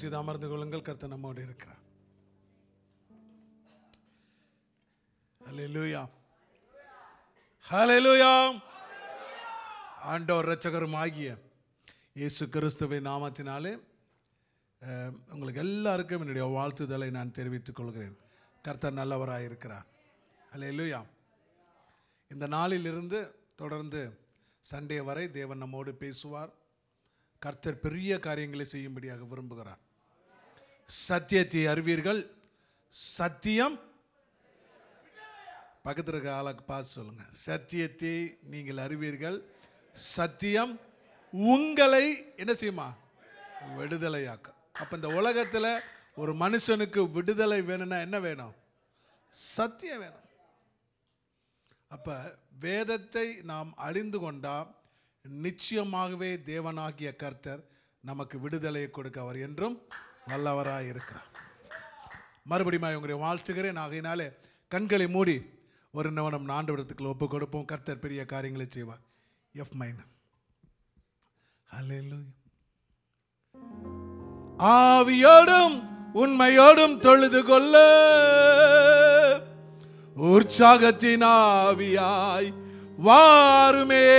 தயவு செய்து அமர்ந்து கொள்ளுங்கள். கர்த்தர் நம்மோடு இருக்கிறார். ஹalleluya ஹalleluya ஆண்டவர் இரட்சகரும் ஆகிய இயேசு கிறிஸ்துவின் நாமத்தினாலே உங்களுக்கு எல்லாருக்கும் என்னுடைய வாழ்த்துதலை நான் தெரிவித்துக் கொள்கிறேன். கர்த்தர் நல்லவராக இருக்கிறார். ஹalleluya இந்த நாளிலிருந்து தொடர்ந்து சண்டே வரை தேவன் நம்மோடு பேசுவார். கர்த்தர் பெரிய காரியங்களை செய்யும்படியாக விரும்புகிறார். சத்தியத்தை அறிவீர்கள். சத்தியம். பக்கத்தில் இருக்க ஆளுக்கு பார்த்து சொல்லுங்க. சத்தியத்தை நீங்கள் அறிவீர்கள். சத்தியம் உங்களை என்ன செய்யுமா? விடுதலையாக்கும். அப்போ இந்த உலகத்தில் ஒரு மனுஷனுக்கு விடுதலை வேணும்னா என்ன வேணும்? சத்தியம் வேணும். அப்போ வேதத்தை நாம் அழிந்து கொண்டால் நிச்சயமாகவே தேவனாகிய கர்த்தர் நமக்கு விடுதலையை கொடுக்க அவர் என்றும் நல்லவராக இருக்கிறார் மறுபடியும் உங்களை வாழ்த்துகிறேன். ஆகையினாலே கண்களை மூடி ஒரு நிமிடம் நான்கு விடத்துக்குள்ள ஒப்பு கொடுப்போம். கர்த்தர் பெரிய காரியங்களை செய்வார். எஃப் மைன் ஆவியோடும் உண்மையோடும் தொழுது கொள்ள. உற்சாகத்தின் ஆவியாய் வாருமே.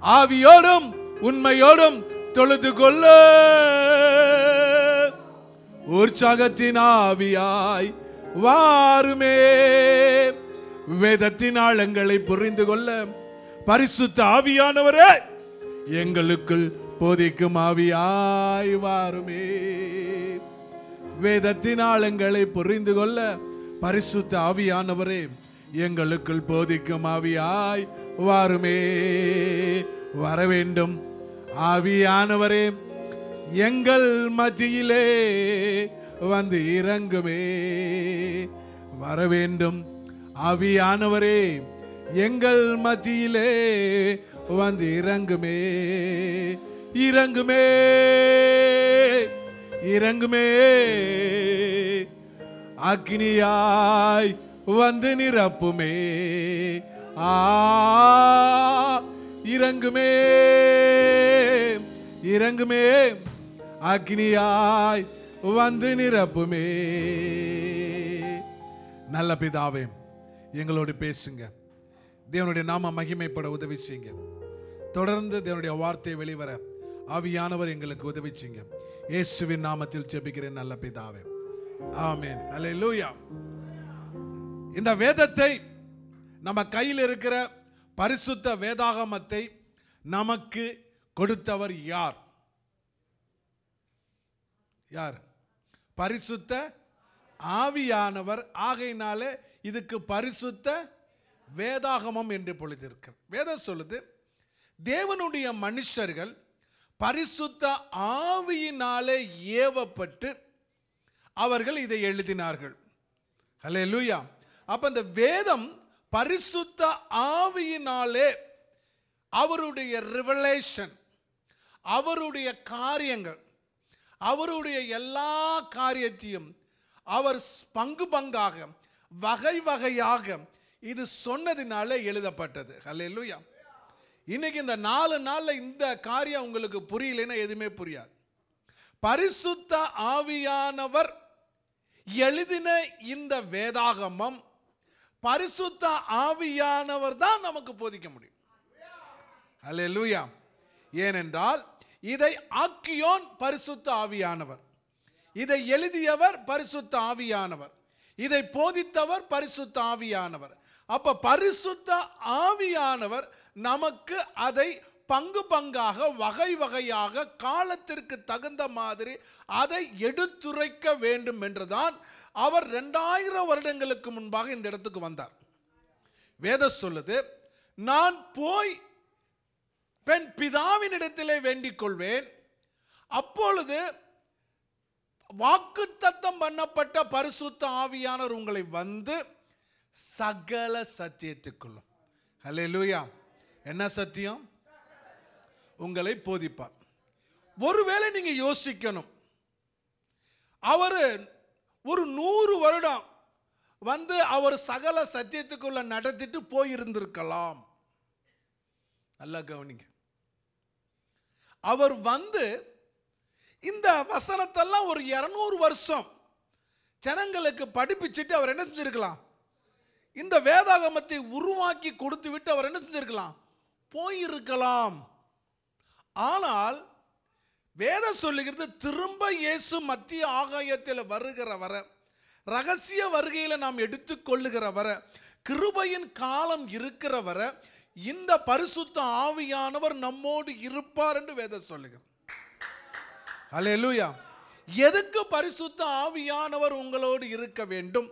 ஆவியோடும் உண்மையோடும் தொழுது கொள்ள உற்சாகத்தின் ஆவியாய் வாருமே. வேதத்தின் ஆழங்களை புரிந்து கொள்ள பரிசுத்த ஆவியானவரே எங்களுக்குள் போதிக்கும் ஆவியாய் வாருமே. வேதத்தின் ஆழங்களை புரிந்து கொள்ள பரிசுத்த ஆவியானவரே எங்களுக்குள் போதிக்கும் ஆவியாய் வாருமே. வர வேண்டும் ஆவியானவரே எங்கள் மத்தியிலே வந்து இறங்குமே. வர வேண்டும் ஆவியானவரே எங்கள் மத்தியிலே வந்து இறங்குமே. இறங்குமே. இறங்குமே. அக்னியாய் வந்து நிரப்புமே. ஆ இறங்குமே இறங்குமே அக்னியாய் வந்து நிரப்புமே. நல்ல பிதாவே எங்களோடு பேசுங்க. தேவனுடைய நாம மகிமைப்பட உதவி செய்யுங்க. தொடர்ந்து தேவனுடைய வார்த்தை வெளிவர ஆவியானவர் எங்களுக்கு உதவி செய்யுங்க. இயேசுவின் நாமத்தில் ஜெபிக்கிறேன் நல்ல பிதாவே. ஆமேன். அல்ல லூயா இந்த வேதத்தை நம்ம கையில் இருக்கிற பரிசுத்த வேதாகமத்தை நமக்கு கொடுத்தவர் யார்? யார்? பரிசுத்த ஆவியானவர். ஆகையினாலே இதுக்கு பரிசுத்த வேதாகமம் என்று பொழுதிருக்கு வேதம் சொல்லுது தேவனுடைய மனுஷர்கள் பரிசுத்த ஆவியினாலே ஏவப்பட்டு அவர்கள் இதை எழுதினார்கள். ஹலே லூயா அப்போ இந்த வேதம் பரிசுத்த ஆவியினாலே அவருடைய ரிவலேஷன் அவருடைய காரியங்கள் அவருடைய எல்லா காரியத்தையும் அவர் பங்கு பங்காக வகை வகையாக இது சொன்னதினால எழுதப்பட்டது. ஹலெல்லுயா இன்னைக்கு இந்த நாலு நாளில் இந்த காரியம் உங்களுக்கு புரியலைன்னா எதுவுமே புரியாது. பரிசுத்த ஆவியானவர் எழுதின இந்த வேதாகமம் பரிசுத்த ஆவியானவர் தான் நமக்கு போதிக்க முடியும். அல்ல லூயா ஏனென்றால் இதை ஆக்கியோன் பரிசுத்த ஆவியானவர். இதை எழுதியவர் பரிசுத்த ஆவியானவர். இதை போதித்தவர் பரிசுத்த ஆவியானவர். அப்ப பரிசுத்த ஆவியானவர் நமக்கு அதை பங்கு பங்காக வகை வகையாக காலத்திற்கு தகுந்த மாதிரி அதை எடுத்துரைக்க வேண்டும் என்றுதான் அவர் ரெண்டாயிரம் வருடங்களுக்கு முன்பாக இந்த இடத்துக்கு வந்தார். வேதம் சொல்லுது நான் போய் பெண் பிதாவினிடத்திலே வேண்டிக் கொள்வேன். அப்பொழுது வாக்குத்தத்தம் பண்ணப்பட்ட பரிசுத்த ஆவியானவர் உங்களை வந்து சகல சத்தியத்துக்குள்ளும். லூயா என்ன சத்தியம்? உங்களை போதிப்பார். ஒருவேளை நீங்க யோசிக்கணும் அவர் ஒரு நூறு வருடம் வந்து அவர் சகல சத்தியத்துக்குள்ள நடத்திட்டு போயிருந்திருக்கலாம். நல்லா கவனிங்க. அவர் வந்து இந்த வசனத்தெல்லாம் ஒரு இரநூறு வருஷம் ஜனங்களுக்கு படிப்பிச்சுட்டு அவர் என்ன செஞ்சிருக்கலாம்? இந்த வேதாகமத்தை உருவாக்கி கொடுத்து விட்டு அவர் என்ன செஞ்சிருக்கலாம்? போயிருக்கலாம். ஆனால் வேதம் சொல்லுகிறது திரும்ப இயேசு மத்திய ஆகாயத்தில் வருகிற வர ரகசிய வருகையில் நாம் எடுத்துக்கொள்ளுகிற வர கிருபையின் காலம் இருக்கிற வர இந்த பரிசுத்த ஆவியானவர் நம்மோடு இருப்பார் என்று வேதம் சொல்லுகிறது. அல்லேலூயா எதுக்கு பரிசுத்த ஆவியானவர் உங்களோடு இருக்க வேண்டும்?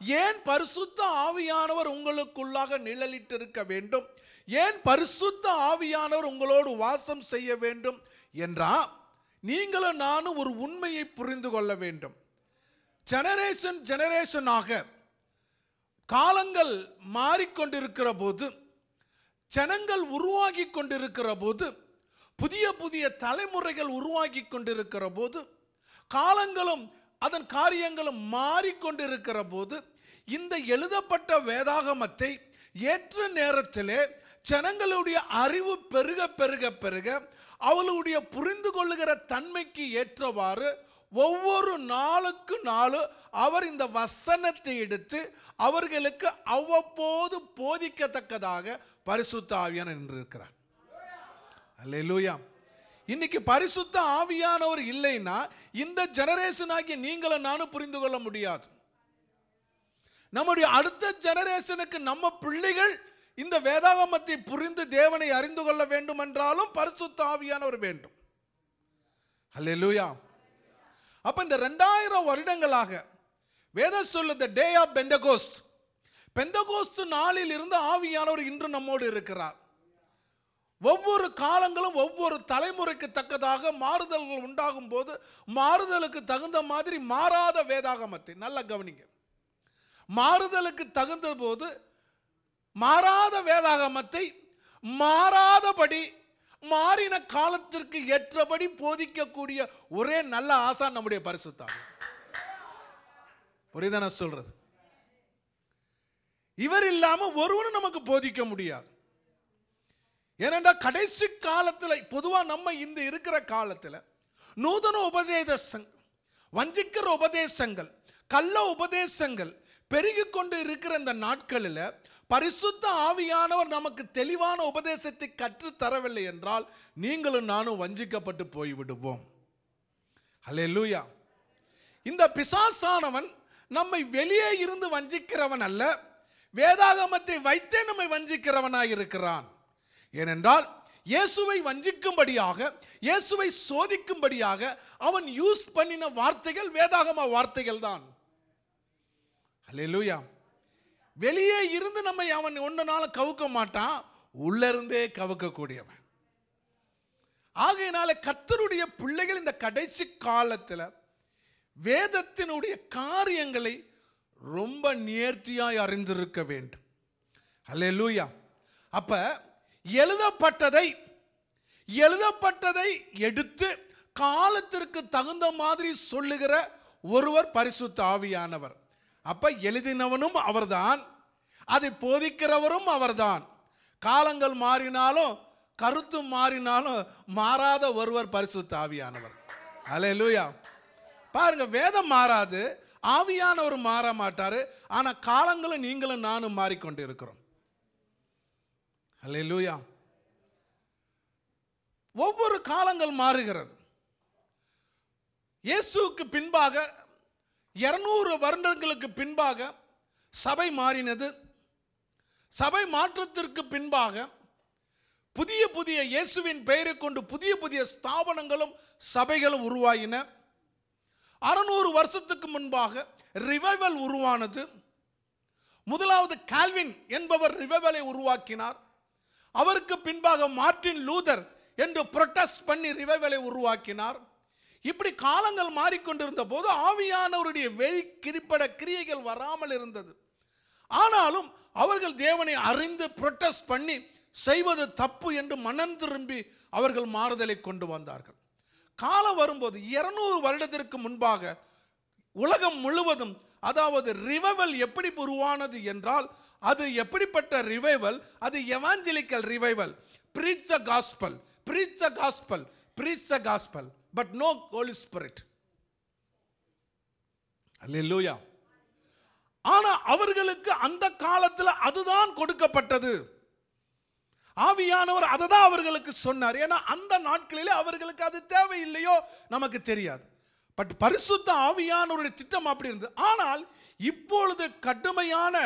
ஏன் பரிசுத்த ஆவியானவர் உங்களுக்குள்ளாக நிழலிட்டு இருக்க வேண்டும்? ஏன் பரிசுத்த ஆவியானவர் உங்களோடு வாசம் செய்ய வேண்டும்? என்றா நீங்களும் நானும் ஒரு உண்மையை புரிந்து கொள்ள வேண்டும். ஜெனரேஷன் ஜெனரேஷனாக காலங்கள் மாறிக்கொண்டிருக்கிற போது ஜனங்கள் உருவாகி கொண்டிருக்கிற போது புதிய புதிய தலைமுறைகள் உருவாகி கொண்டிருக்கிற போது காலங்களும் அதன் காரியங்களும் மாறிக்கொண்டிருக்கிற போது இந்த எழுதப்பட்ட வேதாகமத்தை ஏற்ற நேரத்திலே ஜனங்களுடைய அறிவு பெருக பெருக பெருக அவளுடைய புரிந்து கொள்ளுகிற தன்மைக்கு ஏற்றவாறு ஒவ்வொரு நாளுக்கு நாளும் அவர் இந்த வசனத்தை எடுத்து அவர்களுக்கு அவ்வப்போது போதிக்கத்தக்கதாக பரிசுத்த ஆவியான நின்றிருக்கிறார். அல்லூயா இன்னைக்கு பரிசுத்த ஆவியானவர் இல்லைன்னா இந்த ஜெனரேஷன் ஆகிய நீங்களும் நானும் புரிந்து கொள்ள முடியாது. நம்முடைய அடுத்த ஜெனரேஷனுக்கு நம்ம பிள்ளைகள் இந்த வேதாகமத்தை புரிந்து தேவனை அறிந்து கொள்ள வேண்டும் என்றாலும் பரிசுத்த ஆவியானவர் வேண்டும். அல்லா அப்ப இந்த ரெண்டாயிரம் வருடங்களாக வேதம் சொல்லுத டே ஆஃப் பெந்தகோஸ்ட் பெந்தகோஸ்து நாளில் இருந்து ஆவியானவர் இன்று நம்மோடு இருக்கிறார். ஒவ்வொரு காலங்களும் ஒவ்வொரு தலைமுறைக்கு தக்கதாக மாறுதல்கள் உண்டாகும் போது மாறுதலுக்கு தகுந்த மாதிரி மாறாத வேதாகமத்தை நல்லா கவனிங்க. மாறுதலுக்கு தகுந்த போது மாறாத வேதாகமத்தை மாறாதபடி மாறின காலத்திற்கு ஏற்றபடி போதிக்கக்கூடிய ஒரே நல்ல ஆசா நம்முடைய பரிசுத்தாவி. புரியுதா நான் சொல்றது? இவர் இல்லாம ஒருவனும் நமக்கு போதிக்க முடியாது. ஏனென்றால் கடைசி காலத்தில் பொதுவா நம்ம இந்த இருக்கிற காலத்தில் நூதன உபதேசங்கள் வஞ்சிக்கிற உபதேசங்கள் கள்ள உபதேசங்கள் பெருகி கொண்டு இருக்கிற இந்த நாட்களில் பரிசுத்த ஆவியானவர் நமக்கு தெளிவான உபதேசத்தை கற்றுத் தரவில்லை என்றால் நீங்களும் நானும் வஞ்சிக்கப்பட்டு போய்விடுவோம். அல்லேலூயா இந்த பிசாசானவன் நம்மை வெளியே இருந்து வஞ்சிக்கிறவன் அல்ல வேதாகமத்தை வைத்தே நம்மை வஞ்சிக்கிறவனாய் இருக்கிறான். ஏனென்றால் இயேசுவை வஞ்சிக்கும்படியாக இயேசுவை சோதிக்கும்படியாக அவன் யூஸ் பண்ணின வார்த்தைகள் வேதாகம வார்த்தைகள் தான் அல்லேலூயா வெளியே இருந்து நம்ம அவன் ஒன்று கவுக்க மாட்டான் உள்ளிருந்தே கவுக்கக்கூடியவன். ஆகையினால கத்தருடைய பிள்ளைகள் இந்த கடைசி காலத்தில் வேதத்தினுடைய காரியங்களை ரொம்ப நேர்த்தியாய் அறிந்திருக்க வேண்டும். அல்ல லூயா அப்ப எழுதப்பட்டதை எழுதப்பட்டதை எடுத்து காலத்திற்கு தகுந்த மாதிரி சொல்லுகிற ஒருவர் பரிசுத்த ஆவியானவர். அப்போ எழுதினவனும் அவர்தான் அதை போதிக்கிறவரும் அவர்தான். காலங்கள் மாறினாலும் கருத்து மாறினாலும் மாறாத ஒருவர் பரிசு ஆவியானவர். லூயா பாருங்க வேதம் மாறாது ஆவியானவர் மாற மாட்டார் ஆனால் காலங்களும் நீங்களும் நானும் மாறிக்கொண்டு இருக்கிறோம் அல்லேலூயா ஒவ்வொரு காலங்கள் மாறுகிறது. இயேசுவுக்கு பின்பாக இரநூறு வருடங்களுக்கு பின்பாக சபை மாறினது. சபை மாற்றத்திற்கு பின்பாக புதிய புதிய இயேசுவின் பெயரை கொண்டு புதிய புதிய ஸ்தாபனங்களும் சபைகளும் உருவாயின. அறுநூறு வருஷத்துக்கு முன்பாக ரிவைவல் உருவானது. முதலாவது கால்வின் என்பவர் ரிவைவலை உருவாக்கினார். அவருக்கு பின்பாக மார்ட்டின் லூதர் என்று புரொட்டஸ்ட் பண்ணி ரிவைவலை உருவாக்கினார். இப்படி காலங்கள் மாறிக்கொண்டிருந்த போது ஆவியானவருடைய வெளி கிரிப்பட கிரியைகள் வராமல் இருந்தது. ஆனாலும் அவர்கள் தேவனை அறிந்து புரொட்டஸ்ட் பண்ணி செய்வது தப்பு என்று மனம் திரும்பி அவர்கள் மாறுதலை கொண்டு வந்தார்கள். காலம் வரும்போது இருநூறு வருடத்திற்கு முன்பாக உலகம் முழுவதும் அதாவது ரிவைவல் எப்படி உருவானது என்றால் அது எப்படிப்பட்ட ரிவைவல் அது evangelical revival preach the gospel preach the gospel preach the gospel but no holy spirit hallelujah ஆனா அவர்களுக்கு அந்த காலத்தில் அதுதான் கொடுக்கப்பட்டது. ஆவியானவர் அதை தான் அவர்களுக்கு சொன்னார். ஏன்னா அந்த நாட்களிலே அவர்களுக்கு அது தேவையில்லையோ நமக்கு தெரியாது. பட் பரிசுத்த ஆவியானவருடைய திட்டம் அப்படி இருந்தது. ஆனால் இப்பொழுது கடுமையான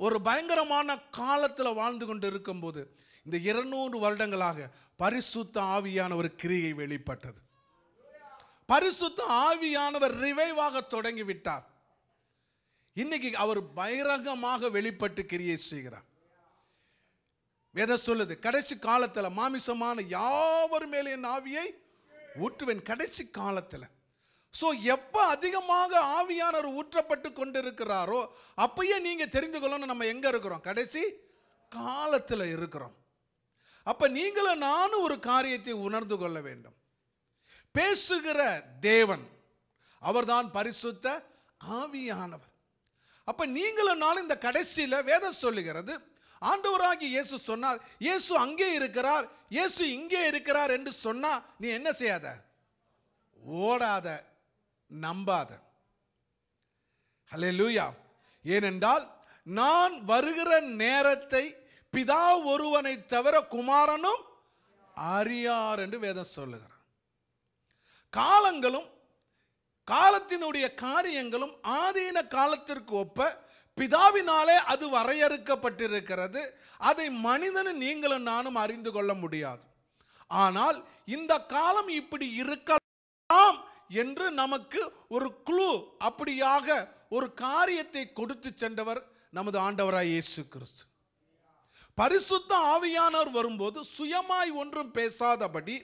ஒரு பயங்கரமான காலத்தில் வாழ்ந்து கொண்டு இருக்கும்போது இந்த இருநூறு வருடங்களாக பரிசுத்த ஆவியானவர் கிரியை வெளிப்பட்டது. பரிசுத்த ஆவியானவர் ரிவைவாக தொடங்கி விட்டார் இன்னைக்கு அவர் பகிரங்கமாக வெளிப்பட்டு கிரியை செய்கிறார். வேதம் சொல்லுது கடைசி காலத்தில் மாமிசமான யாவர் மேலே என் ஆவியை ஊற்றுவேன் கடைசி காலத்தில். ஸோ எப்போ அதிகமாக ஆவியானவர் ஊற்றப்பட்டு கொண்டிருக்கிறாரோ அப்பயே நீங்கள் தெரிந்து கொள்ளணும் நம்ம எங்கே இருக்கிறோம். கடைசி காலத்தில் இருக்கிறோம். அப்போ நீங்களும் நானும் ஒரு காரியத்தை உணர்ந்து கொள்ள வேண்டும். பேசுகிற தேவன். அவர்தான் பரிசுத்த ஆவியானவர். அப்ப நீங்களும் நானும் இந்த கடைசியில் வேதம் சொல்லுகிறது ஆண்டவராகி இயேசு சொன்னார் இயேசு அங்கே இருக்கிறார் இயேசு இங்கே இருக்கிறார் என்று சொன்னா நீ என்ன செய்யாத? ஓடாத நம்பாத. ஹalleluya. ஏனென்றால் நான் வருகிற நேரத்தை பிதா ஒருவனை தவிர குமாரனும் அறியார் என்று வேதம் சொல்லுகிறார் காலங்களும் காலத்தினுடைய காரியங்களும் ஆதீன காலத்திற்கு ஒப்ப பிதாவினாலே அது வரையறுக்கப்பட்டிருக்கிறது. அதை மனிதனும் நீங்களும் நானும் அறிந்து கொள்ள முடியாது. ஆனால் இந்த காலம் இப்படி இருக்கலாம் என்று நமக்கு ஒரு குழு அப்படியாக ஒரு காரியத்தை கொடுத்து சென்றவர் நமது ஆண்டவராய் இயேசு கிறிஸ்து. பரிசுத்த ஆவியானவர் வரும்போது சுயமாய் ஒன்றும் பேசாதபடி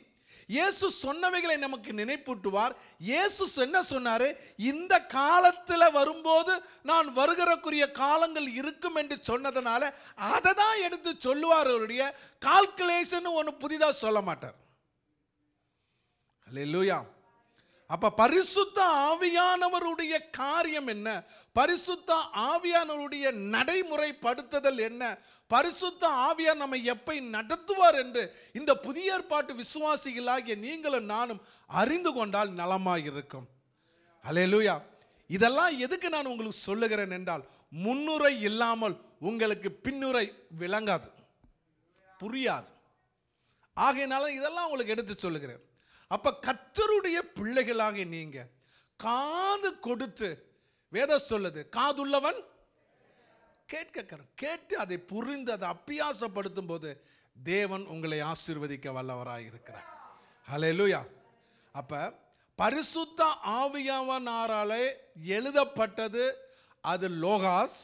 இயேசு சொன்னவைகளை நமக்கு நினைப்பூட்டுவார். இயேசு என்ன சொன்னாரு? இந்த காலத்தில் வரும்போது நான் வருகிறக்குரிய காலங்கள் இருக்கும் என்று சொன்னதுனால அதை தான் எடுத்து சொல்லுவார் அவருடைய கால்குலேஷன் ஒன்று புதிதாக சொல்ல மாட்டார். அல்லேலூயா அப்ப பரிசுத்த ஆவியானவருடைய காரியம் என்ன? பரிசுத்த ஆவியானவருடைய நடைமுறைப்படுத்துதல் என்ன? பரிசுத்த ஆவியார் நம்மை எப்பை நடத்துவார் என்று இந்த புதிய ஏற்பாட்டு விசுவாசிகளாகிய நீங்களும் நானும் அறிந்து கொண்டால் நலமாக இருக்கும். அல்லேலூயா இதெல்லாம் எதுக்கு நான் உங்களுக்கு சொல்லுகிறேன் என்றால் முன்னுரை இல்லாமல் உங்களுக்கு பின்னுரை விளங்காது. புரியாது. ஆகையினால இதெல்லாம் உங்களுக்கு எடுத்து சொல்லுகிறேன். அப்போ கத்தருடைய பிள்ளைகளாக நீங்க. காது கொடுத்து வேத சொல்லுது காதுள்ளவன்? கேட்க கேட்டு அதை புரிந்து அதை அப்பியாசப்படுத்தும் போது தேவன் உங்களை ஆசீர்வதிக்க வல்லவராக இருக்கிறார். ஹalleluya அப்ப பரிசுத்த ஆவியாவனாராலே எழுதப்பட்டது அது லோகாஸ்.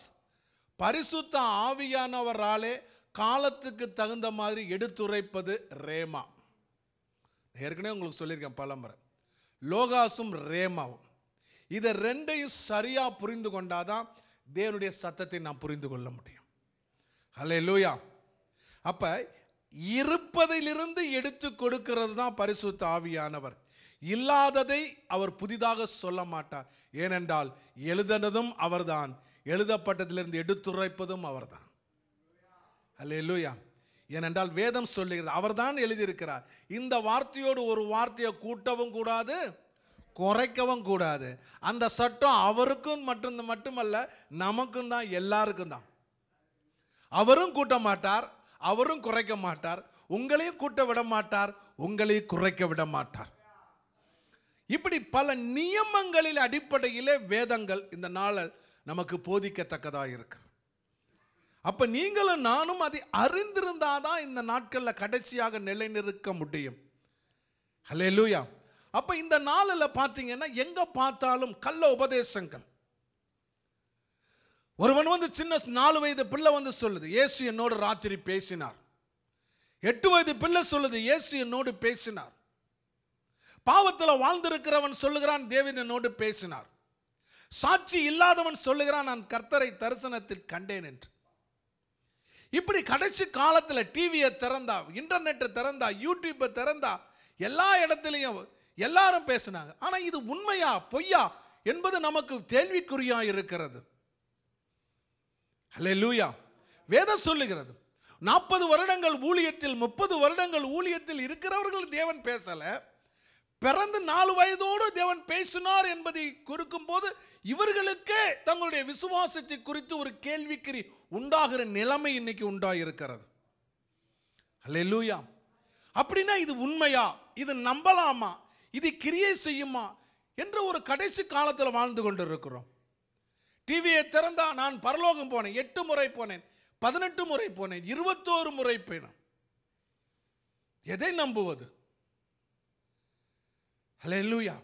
பரிசுத்த ஆவியானவராலே காலத்துக்கு தகுந்த மாதிரி எடுத்துரைப்பது ரேமா. ஏற்கனவே உங்களுக்கு சொல்லியிருக்கேன் பலமுறை லோகாசும் ரேமாவும். இதை ரெண்டையும் சரியாக புரிந்து கொண்டாதான் தேவனுடைய சத்தத்தை நான் புரிந்து கொள்ள முடியும். ஹலே லூயா அப்போ இருப்பதிலிருந்து எடுத்து கொடுக்கிறது தான் பரிசுத்த ஆவியானவர். இல்லாததை அவர் புதிதாக சொல்ல மாட்டார். ஏனென்றால் எழுதினதும் அவர்தான் எழுதப்பட்டதிலிருந்து எடுத்துரைப்பதும் அவர்தான். அல்லேலூயா ஏனென்றால் வேதம் சொல்லுகிறது அவர்தான் எழுதியிருக்கிறார். இந்த வார்த்தையோடு ஒரு வார்த்தையை கூட்டவும் கூடாது குறைக்கவும் கூடாது. அந்த சட்டம் அவருக்கும் மட்டும் மட்டுமல்ல நமக்கும் தான் எல்லாருக்கும் தான். அவரும் கூட்ட மாட்டார் அவரும் குறைக்க மாட்டார். உங்களையும் கூட்ட விட மாட்டார் உங்களையும் குறைக்க விட மாட்டார். இப்படி பல நியமங்களில் அடிப்படையிலே வேதங்கள் இந்த நாளில் நமக்கு போதிக்கத்தக்கதாக இருக்கு. அப்போ நீங்களும் நானும் அதை அறிந்திருந்தாதான் இந்த நாட்களில் கடைசியாக நிலைநிறுக்க முடியும். அல்ல லூயா அப்போ இந்த நாளில் பார்த்தீங்கன்னா எங்கே பார்த்தாலும் கள்ள உபதேசங்கள். ஒருவன் வந்து சின்ன நாலு வயது பிள்ளை வந்து சொல்லுது ஏசு என்னோடு ராத்திரி பேசினார். எட்டு வயது பிள்ளை சொல்லுது ஏசு என்னோடு பேசினார். பாவத்தில் வாழ்ந்திருக்கிறவன் சொல்லுகிறான் தேவன் என்னோடு பேசினார். சாட்சி இல்லாதவன் சொல்லுகிறான் நான் கர்த்தரை தரிசனத்தில் கண்டேன் என்று. இப்படி கடைசி காலத்தில் டிவியை திறந்தா இன்டர்நெட்டை திறந்தா யூடியூப்பை திறந்தா எல்லா இடத்துலையும் எல்லாரும் பேசினாங்க. ஆனால் இது உண்மையா பொய்யா என்பது நமக்கு கேள்விக்குறியா இருக்கிறது. அல்ல லூயா வேதம் சொல்லுகிறது நாற்பது வருடங்கள் ஊழியத்தில் முப்பது வருடங்கள் ஊழியத்தில் இருக்கிறவர்கள் தேவன் பேசலை. பிறந்து நாலு வயதோடு தேவன் பேசினார் என்பதை குறிக்கும் போது இவர்களுக்கே தங்களுடைய விசுவாசத்தை குறித்து ஒரு கேள்விக்குறி உண்டாகிற நிலைமை இன்னைக்கு உண்டாயிருக்கிறது. அல்லூயா அப்படின்னா இது உண்மையா? இது நம்பலாமா? இது கிரியை செய்யுமா? என்ற ஒரு கடைசி காலத்தில் வாழ்ந்து கொண்டிருக்கிறோம். டிவியை திறந்தா நான் பரலோகம் போனேன் எட்டு முறை போனேன் பதினெட்டு முறை போனேன் இருபத்தோரு முறை போனேன். எதை நம்புவது? அல்லேலூயா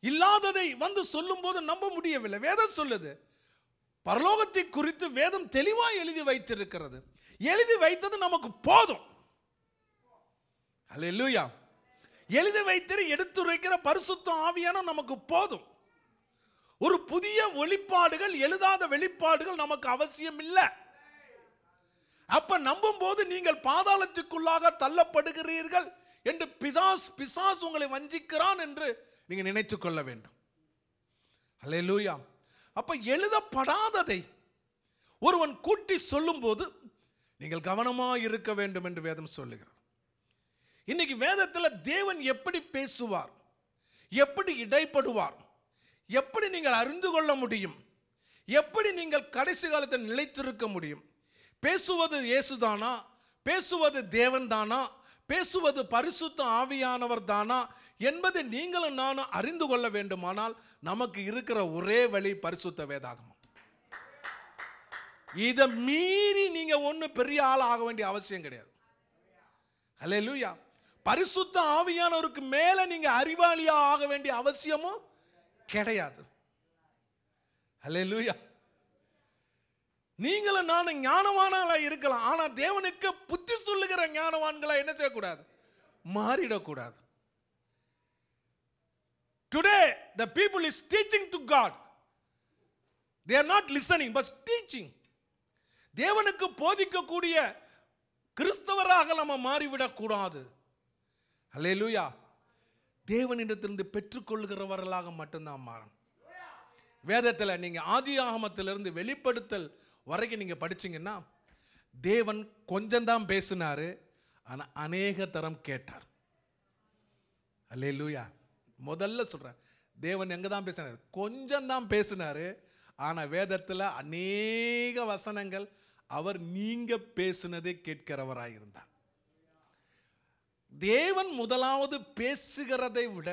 இல்லாததை வந்து சொல்லும்போது நம்ப முடியவில்லை. வேதம் சொல்லுது பரலோகத்தை குறித்து வேதம் தெளிவாக எழுதி வைத்திருக்கிறது. எழுதி வைத்தது நமக்கு போதும். அல்லேலூயா எழுதி வைத்திரு எடுத்துரைக்கிற பரிசுத்தம் ஆவியான நமக்கு போதும். ஒரு புதிய வெளிப்பாடுகள் எழுதாத வெளிப்பாடுகள் நமக்கு அவசியம் இல்லை. அப்ப நம்பும் போது நீங்கள் பாதாளத்துக்குள்ளாக தள்ளப்படுகிறீர்கள். என்று பிதாஸ் பிசாஸ் உங்களை வஞ்சிக்கிறான் என்று நீங்கள் நினைத்து கொள்ள வேண்டும். அல்லேலூயா அப்போ எழுதப்படாததை ஒருவன் கூட்டி சொல்லும்போது நீங்கள் கவனமாக இருக்க வேண்டும் என்று வேதம் சொல்லுகிறது. இன்னைக்கு வேதத்தில் தேவன் எப்படி பேசுவார் எப்படி இடைப்படுவார் எப்படி நீங்கள் அறிந்து கொள்ள முடியும் எப்படி நீங்கள் கடைசி காலத்தில் நிலைத்திருக்க முடியும் பேசுவது இயேசுதானா பேசுவது தேவன் தானா பேசுவது பரிசுத்த ஆவியானவர் தானா என்பதை நீங்களும் நானும் அறிந்து கொள்ள வேண்டுமானால் நமக்கு இருக்கிற ஒரே வழி பரிசுத்த வேதாகமம். இதை மீறி நீங்க ஒன்றும் பெரிய ஆள் ஆக வேண்டிய அவசியம் கிடையாது. அல்லேலூயா பரிசுத்த ஆவியானவருக்கு மேல நீங்க அறிவாளியா ஆக வேண்டிய அவசியமும் கிடையாது. அல்லேலூயா நீங்களும் நானும் ஞானவானாலா இருக்கலாம். ஆனால் தேவனுக்கு புத்தி சொல்லுகிற ஞானவான்களை என்ன செய்யக்கூடாது? மாறிடக்கூடாது. Today the people is teaching to God they are not listening but teaching தேவனுக்கு போதிக்கக்கூடிய கிறிஸ்தவராக நம்ம மாறிவிடக்கூடாது. அல்லேலூயா தேவனிடத்திலிருந்து பெற்றுக்கொள்கிறவர்களாக மட்டும்தான் மாறணும். வேதத்தில் நீங்கள் ஆதி ஆகமத்திலிருந்து வெளிப்படுத்தல் வரைக்கும் நீங்கள் படிச்சீங்கன்னா தேவன் கொஞ்சம்தான் பேசினார் பேசினாரு அநேக தரம் கேட்டார். அல்லேலூயா. முதல்ல சொல்கிறேன் தேவன் எங்கே தான் பேசினார்? கொஞ்சம் தான் பேசினாரு ஆனால் வேதத்தில் அநேக வசனங்கள் அவர் நீங்கள் பேசுனதை கேட்கிறவராக இருந்தார் தேவன் முதலாவது பேசுகிறதை விட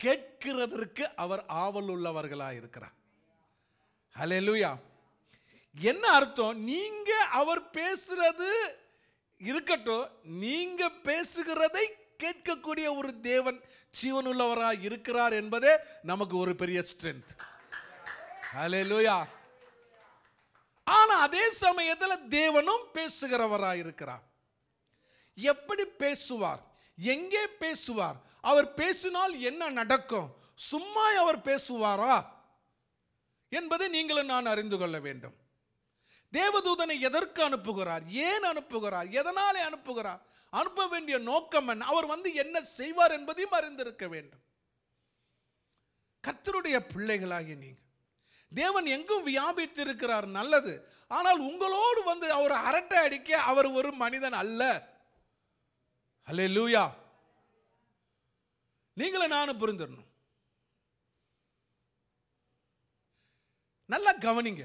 கேட்கிறதற்கு அவர் ஆவல் உள்ளவர்களாக இருக்கிறார் ஹalleluya என்ன அர்த்தம்? நீங்கள் அவர் பேசுகிறது இருக்கட்டும் நீங்கள் பேசுகிறதை கேட்கக்கூடிய ஒரு தேவன் ஜீவனுள்ளவராக இருக்கிறார் என்பதே நமக்கு ஒரு பெரிய ஸ்ட்ரென்த் அலே லூயா ஆனால் அதே சமயத்தில் தேவனும் பேசுகிறவராக இருக்கிறார். எப்படி பேசுவார்? எங்கே பேசுவார்? அவர் பேசினால் என்ன நடக்கும்? சும்மா அவர் பேசுவாரா? என்பதை நீங்களும் நான் அறிந்து கொள்ள வேண்டும். தேவதூதனை எதற்கு அனுப்புகிறார்? ஏன் அனுப்புகிறார்? எதனாலே அனுப்புகிறார்? அனுப்ப வேண்டிய நோக்கம் என்ன? அவர் வந்து என்ன செய்வார் என்பதையும் அறிந்திருக்க வேண்டும். கத்தருடைய பிள்ளைகளாகி நீங்கள். தேவன் எங்கும் வியாபித்திருக்கிறார் நல்லது. ஆனால் உங்களோடு வந்து அவர் அரட்டை அடிக்க அவர் ஒரு மனிதன் அல்ல. அல்லேலூயா நீங்களும் நானும் புரிந்துடணும் நல்லா கவனிங்க.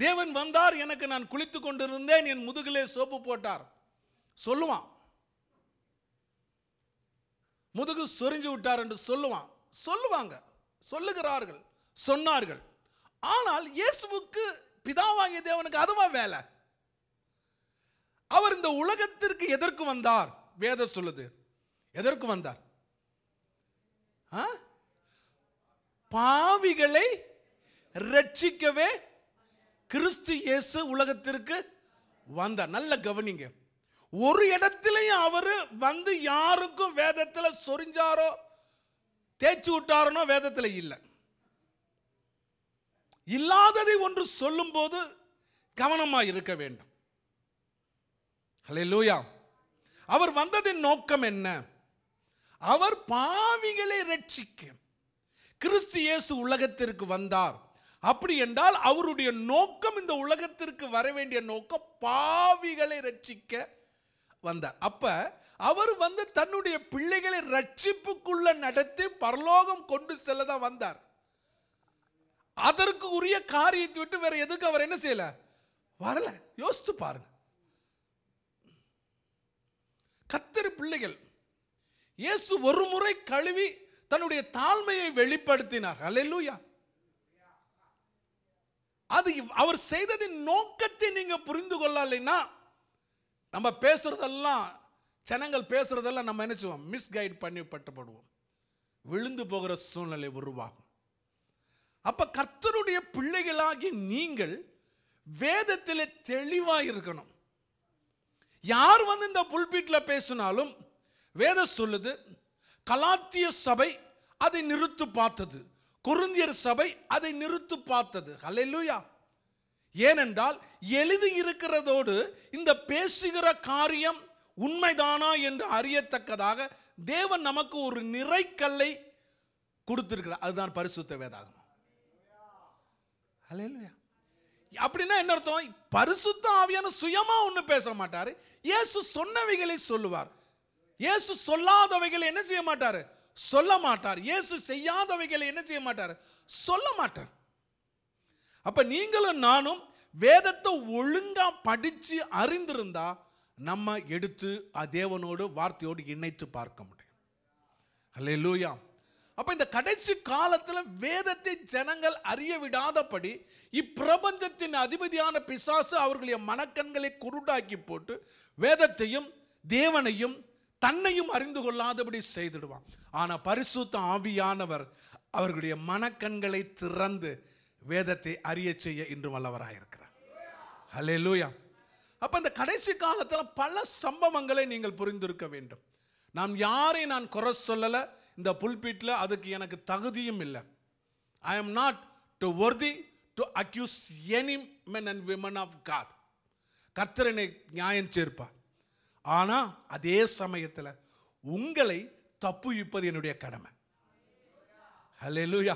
தேவன் வந்தார் எனக்கு நான் குளித்துக் கொண்டிருந்தேன் என் முதுகிலே சோப்பு போட்டார். சொல்லுவான். முதுகு சொரிஞ்சு விட்டார் என்று சொல்லுவான். சொல்லுவாங்க. சொல்லுகிறார்கள். சொன்னார்கள். ஆனால் இயேசுவுக்கு பிதாவாகிய தேவனுக்கு அதுவா வேலை? அவர் இந்த உலகத்திற்கு எதற்கு வந்தார்? வேத சொல்லுது. எதற்கு வந்தார்? ஆ? பாவிகளை ரட்சிக்கவே கிறிஸ்து இயேசு உலகத்திற்கு வந்தார். நல்ல கவனிங்க. ஒரு இடத்துலையும் அவர் வந்து யாருக்கும் வேதத்தில் சொரிஞ்சாரோ தேய்ச்சி விட்டாரனோ வேதத்தில் இல்லை. இல்லாததை ஒன்று சொல்லும்போது கவனமாக இருக்க வேண்டும். ஹalleluya அவர் வந்ததின் நோக்கம் என்ன? அவர் பாவிகளை ரட்சிக்க. கிறிஸ்து இயேசு உலகத்திற்கு வந்தார். அப்படி என்றால் அவருடைய நோக்கம் இந்த உலகத்திற்கு வர வேண்டிய நோக்கம் பாவிகளை ரட்சிக்க வந்தார். அப்ப அவர் வந்து தன்னுடைய பிள்ளைகளை ரட்சிப்புக்குள்ள நடத்தி பரலோகம் கொண்டு செல்ல தான் வந்தார். அதற்கு உரிய காரியத்தை விட்டு வேற எதுக்கு அவர் என்ன செய்யல? வரல. யோசித்து பாருங்க. கத்தர் பிள்ளைகள் இயேசு ஒரு முறை கழுவி தன்னுடைய தாழ்மையை வெளிப்படுத்தினார். அல்லூயா அது அவர் செய்ததின் நோக்கத்தை நீங்கள் புரிந்து கொள்ளலைன்னா நம்ம பேசுகிறதெல்லாம் ஜனங்கள் பேசுகிறதெல்லாம் நம்ம என்ன செய்வோம்? மிஸ்கைட் பண்ணி பட்டப்படுவோம். விழுந்து போகிற சூழ்நிலை உருவாகும். அப்போ கர்த்தருடைய பிள்ளைகளாகி நீங்கள் வேதத்தில் தெளிவாக இருக்கணும். யார் வந்து இந்த புல்பீட்டில் பேசினாலும் வேதம் சொல்லுது கலாத்திய சபை அதை நிறுத்து பார்த்தது. குருந்தியர் சபை அதை நிறுத்து பார்த்தது. ஹalleluya. ஏனென்றால் எழுதி இருக்கிறதோடு இந்த பேசுகிற காரியம் உண்மைதானா என்று அறியத்தக்கதாக தேவன் நமக்கு ஒரு நிறைக்கல்லை கொடுத்திருக்கிறார். அதுதான் பரிசுத்த வேதாகமம். ஹalleluya. அப்படின்னா என்ன அர்த்தம்? பரிசுத்த ஆவியான சுயமா ஒண்ணு பேச மாட்டாரு. இயேசு சொன்னவைகளை சொல்லுவார். இயேசு சொல்லாதவைகளை என்ன செய்ய மாட்டார்? சொல்ல மாட்டார். இயேசு செய்யாதவைகளை என்ன செய்ய மாட்டார்? சொல்ல மாட்டார். அப்ப நீங்களும் நானும் வேதத்தை ஒழுங்கா படிச்சு அறிந்திருந்தா நம்ம எடுத்து அ தேவனோடு வார்த்தையோடு இணைத்து பார்க்க முடியும். அல்ல லூயா அப்போ இந்த கடைசி காலத்தில் வேதத்தை ஜனங்கள் அறிய விடாதபடி இப்பிரபஞ்சத்தின் அதிபதியான பிசாசு அவர்களுடைய மனக்கண்களை குருடாக்கி போட்டு வேதத்தையும் தேவனையும் தன்னையும் அறிந்து கொள்ளாதபடி செய்திடுவான். ஆனால் பரிசுத்த ஆவியானவர் அவர்களுடைய மனக்கண்களை திறந்து வேதத்தை அறிய செய்ய இன்று வல்லவராயிருக்கிறார் லூயா அப்போ இந்த கடைசி காலத்தில் பல சம்பவங்களை நீங்கள் புரிந்திருக்க வேண்டும். நான் யாரை நான் குறை சொல்லலை இந்த புல்பீட்டில் அதுக்கு எனக்கு தகுதியும் இல்லை. I am not too worthy to accuse any men and women of God கர்த்தரனை நியாயம் சேர்ப்பார். ஆனால் அதே சமயத்தில் உங்களை தப்புவிப்பது என்னுடைய கடமை. ஹalleluya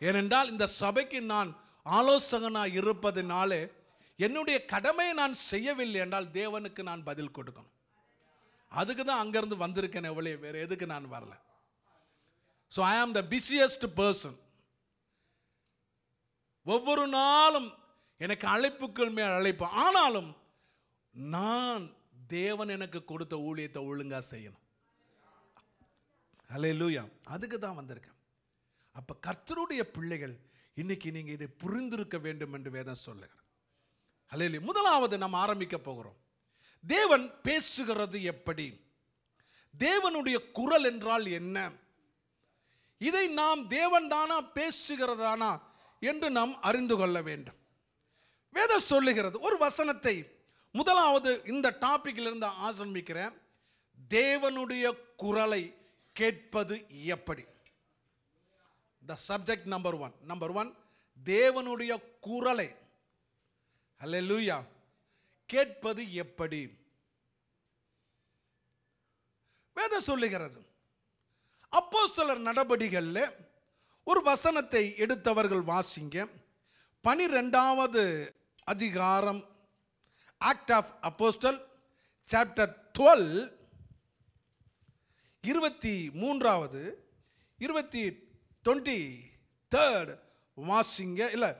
ஏனென்றால் இந்த சபைக்கு நான் ஆலோசகனாக இருப்பதுனாலே என்னுடைய கடமையை நான் செய்யவில்லை என்றால் தேவனுக்கு நான் பதில் கொடுக்கணும். அதுக்கு தான் அங்கேருந்து வந்திருக்கேன் எவ்வளோ வேறு எதுக்கு நான் வரல. ஸோ ஐ ஆம் த பிஸியஸ்ட் பர்சன் ஒவ்வொரு நாளும் எனக்கு அழைப்புக்கள் மேல் அழைப்பு. ஆனாலும் நான் தேவன் எனக்கு கொடுத்த ஊழியத்தை ஒழுங்காக செய்யணும். ஹalleluya. அதுக்கு தான் வந்திருக்கேன். அப்போ கர்த்தருடைய பிள்ளைகள் இன்னைக்கு நீங்கள் இதை புரிந்திருக்க வேண்டும் என்று வேதம் சொல்லுகிறேன் ஹalleluya. முதலாவது நாம் ஆரம்பிக்க போகிறோம். தேவன் பேசுகிறது எப்படி? தேவனுடைய குரல் என்றால் என்ன? இதை நாம் தேவன் தானா பேசுகிறதானா என்று நாம் அறிந்து கொள்ள வேண்டும். வேதம் சொல்லுகிறது ஒரு வசனத்தை முதலாவது இந்த டாபிக்ல இருந்து ஆரம்பிக்கிறேன். தேவனுடைய குரலை கேட்பது எப்படி? The subject number one number one தேவனுடைய குரலை அல்லேலூயா கேட்பது எப்படி? வேதம் சொல்லுகிறது அப்போ சிலர் நடபடிகளில் ஒரு வசனத்தை எடுத்தவர்கள் வாசிங்க. பனிரெண்டாவது அதிகாரம் act of apostle chapter twelve இருபத்தி மூன்றாவது இருபத்தி டுவெண்ட்டி தேர்ட் வாசிங்க இல்லை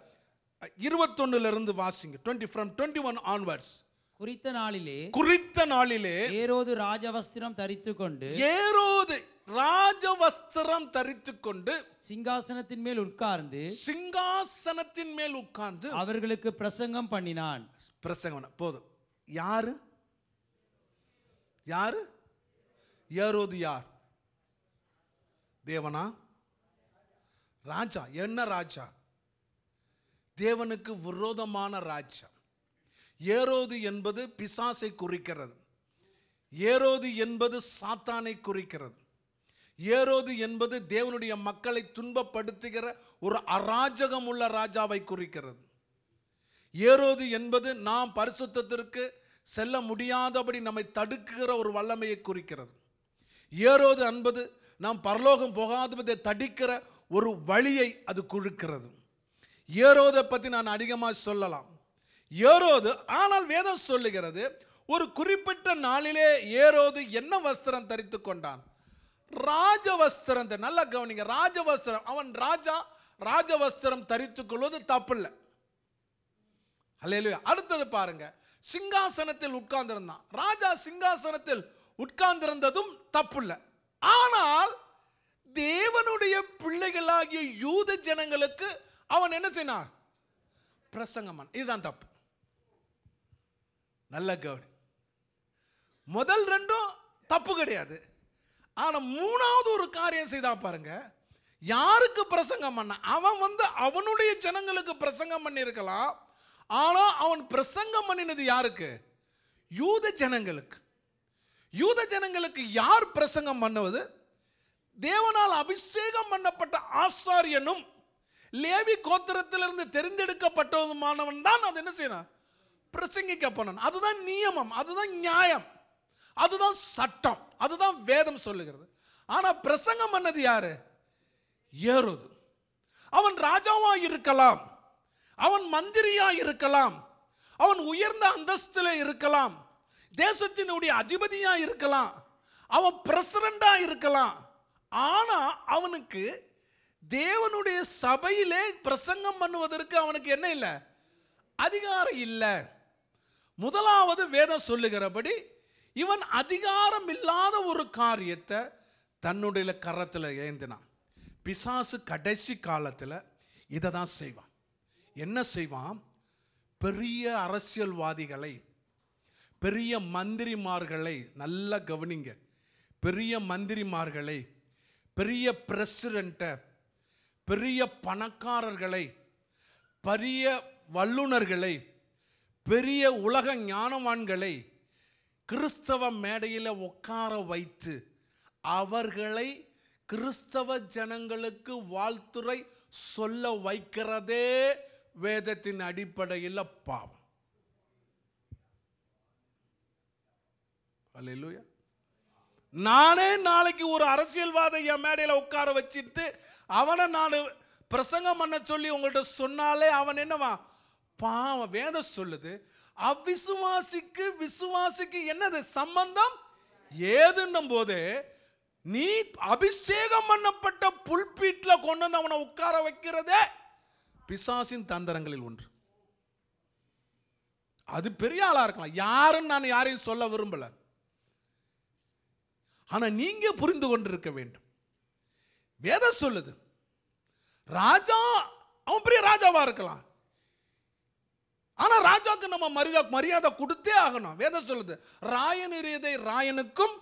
இருபத்தொன்னுல இருந்து வாசிங்க twenty from twenty one onwards குறித்த நாளிலே குறித்த நாளிலே ஏரோது ராஜவஸ்திரம் தரித்துக் கொண்டு ஏரோது ராஜவஸ்திரம் தரித்துக் கொண்டு சிங்காசனத்தின் மேல் உட்கார்ந்து சிங்காசனத்தின் மேல் உட்கார்ந்து அவர்களுக்கு பிரசங்கம் பண்ணினான். பிரசங்கம் போதும். யாரு? யாரு? ஏரோது யார்? தேவனா? ராஜா. என்ன ராஜா? தேவனுக்கு விரோதமான ராஜா ஏரோது என்பது பிசாசை குறிக்கிறது. ஏரோது என்பது சாத்தானை குறிக்கிறது. ஏரோது என்பது தேவனுடைய மக்களை துன்பப்படுத்துகிற ஒரு அராஜகம் உள்ள ராஜாவை குறிக்கிறது. ஏரோது என்பது நாம் பரிசுத்தத்திற்கு செல்ல முடியாதபடி நம்மை தடுக்கிற ஒரு வல்லமையை குறிக்கிறது. ஏரோது என்பது நாம் பரலோகம் போகாதபதை தடுக்கிற ஒரு வழியை அது குழுக்கிறது ஏரோதை பற்றி நான் அதிகமாக சொல்லலாம். ஏரோது ஆனால் வேதம் சொல்லுகிறது ஒரு குறிப்பிட்ட நாளிலே ஏரோது என்ன வஸ்திரம் தரித்து கொண்டான்? ராஜவஸ்திரம் நல்லா கவனிங்க ராஜவஸ்திரம். அவன் ராஜா ராஜவஸ்திரம் தரித்து தரித்துக் கொள்வது தப்பில்லை. அல்லேலூயா அடுத்தது பாருங்க சிங்காசனத்தில் உட்கார்ந்திருந்தான். ராஜா சிங்காசனத்தில் உட்கார்ந்திருந்ததும் தப்பில்லை. ஆனால் தேவனுடைய பிள்ளைகளாகிய யூத ஜனங்களுக்கு அவன் என்ன செய்னான்? பிரசங்கமான் இதுதான் தப்பு. நல்ல கவனி. முதல் ரெண்டும் தப்பு கிடையாது. ஆனால் மூணாவது ஒரு காரியம் செய்தா பாருங்க. யாருக்கு பிரசங்கம் பண்ண? அவன் வந்து அவனுடைய ஜனங்களுக்கு பிரசங்கம் பண்ணியிருக்கலாம். ஆனால் அவன் பிரசங்கம் பண்ணினது யாருக்கு? யூத ஜனங்களுக்கு. யூத ஜனங்களுக்கு யார் பிரசங்கம் பண்ணுவது? தேவனால் அபிஷேகம் பண்ணப்பட்ட ஆசாரியனும் லேவி கோத்திரத்திலிருந்து தெரிந்தெடுக்கப்பட்டதுமானவன் தான் அது என்ன செய்யணும் பிரசங்கிக்க பண்ணணும் அதுதான் நியமம். அதுதான் நியாயம். அதுதான் சட்டம். அதுதான் வேதம் சொல்லுகிறது. ஆனால் பிரசங்கம் பண்ணது யாரு? ஏறுது அவன் ராஜாவா இருக்கலாம். அவன் மந்திரியா இருக்கலாம். அவன் உயர்ந்த அந்தஸ்தில் இருக்கலாம். தேசத்தினுடைய அதிபதியா இருக்கலாம். அவன் பிரசிடண்டா இருக்கலாம். ஆனா அவனுக்கு தேவனுடைய சபையிலே பிரசங்கம் பண்ணுவதற்கு அவனுக்கு என்ன இல்லை? அதிகாரம் இல்லை. முதலாவது வேதம் சொல்லுகிறபடி இவன் அதிகாரம் இல்லாத ஒரு காரியத்தை தன்னுடைய கரத்தில் ஏந்தினான். பிசாசு கடைசி காலத்தில் இதை தான் செய்வான். என்ன செய்வான்? பெரிய அரசியல்வாதிகளை பெரிய மந்திரிமார்களை நல்லா கவனிங்க. பெரிய மந்திரிமார்களை பெரிய பிரசிடென்ட்டை பெரிய பணக்காரர்களை பெரிய வல்லுனர்களை பெரிய உலக ஞானவான்களை கிறிஸ்தவ மேடையில் உட்கார வைத்து அவர்களை கிறிஸ்தவ ஜனங்களுக்கு வாழ்த்துரை சொல்ல வைக்கிறதே வேதத்தின் அடிப்படையில் பாவம். நானே நாளைக்கு ஒரு அரசியல்வாத என் மேடையில் உட்கார வச்சிட்டு அவனை நான் பிரசங்கம் பண்ண சொல்லி உங்கள்கிட்ட சொன்னாலே அவன் என்னவா? பாவம் வேதம் சொல்லுது. அவிசுவாசிக்கு விசுவாசிக்கு என்னது சம்பந்தம்? ஏதுன்னும் போது நீ அபிஷேகம் பண்ணப்பட்ட புல்பீட்டில் கொண்டு வந்து அவனை உட்கார வைக்கிறதே பிசாசின் தந்திரங்களில் ஒன்று. அது பெரிய ஆளாக இருக்கலாம். யாரும் நான் யாரையும் சொல்ல விரும்பல. ஆனால் நீங்க புரிந்து கொண்டிருக்க வேண்டும். வேத சொல்லுது ராஜா அவன் பெரிய ராஜாவாக இருக்கலாம். ஆனால் ராஜாவுக்கு நம்ம மரியாதை மரியாதை கொடுத்தே ஆகணும். வேதம் சொல்லுது ராயனுடையதை ராயனுக்கும்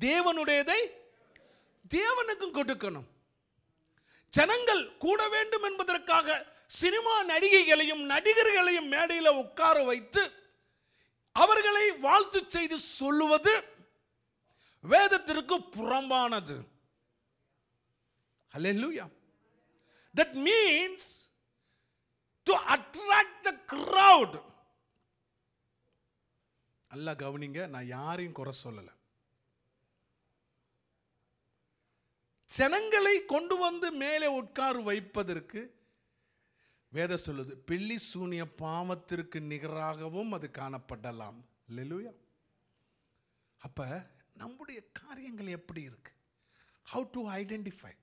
தேவனுடையதை தேவனுக்கும் கொடுக்கணும். ஜனங்கள் கூட வேண்டும் என்பதற்காக சினிமா நடிகைகளையும் நடிகர்களையும் மேடையில் உட்கார வைத்து அவர்களை வாழ்த்து செய்து சொல்லுவது வேதத்திற்கு புறம்பானது. Hallelujah. That means to attract the crowd நல்லா கவனிங்க நான் யாரையும் குறை சொல்லலை. ஜனங்களை கொண்டு வந்து மேலே உட்கார் வைப்பதற்கு வேத சொல்லுது பிள்ளி சூனிய பாவத்திற்கு நிகராகவும் அது காணப்படலாம். இல்லையா அப்ப நம்முடைய காரியங்கள் எப்படி இருக்கு? ஹவு டு ஐடென்டிஃபை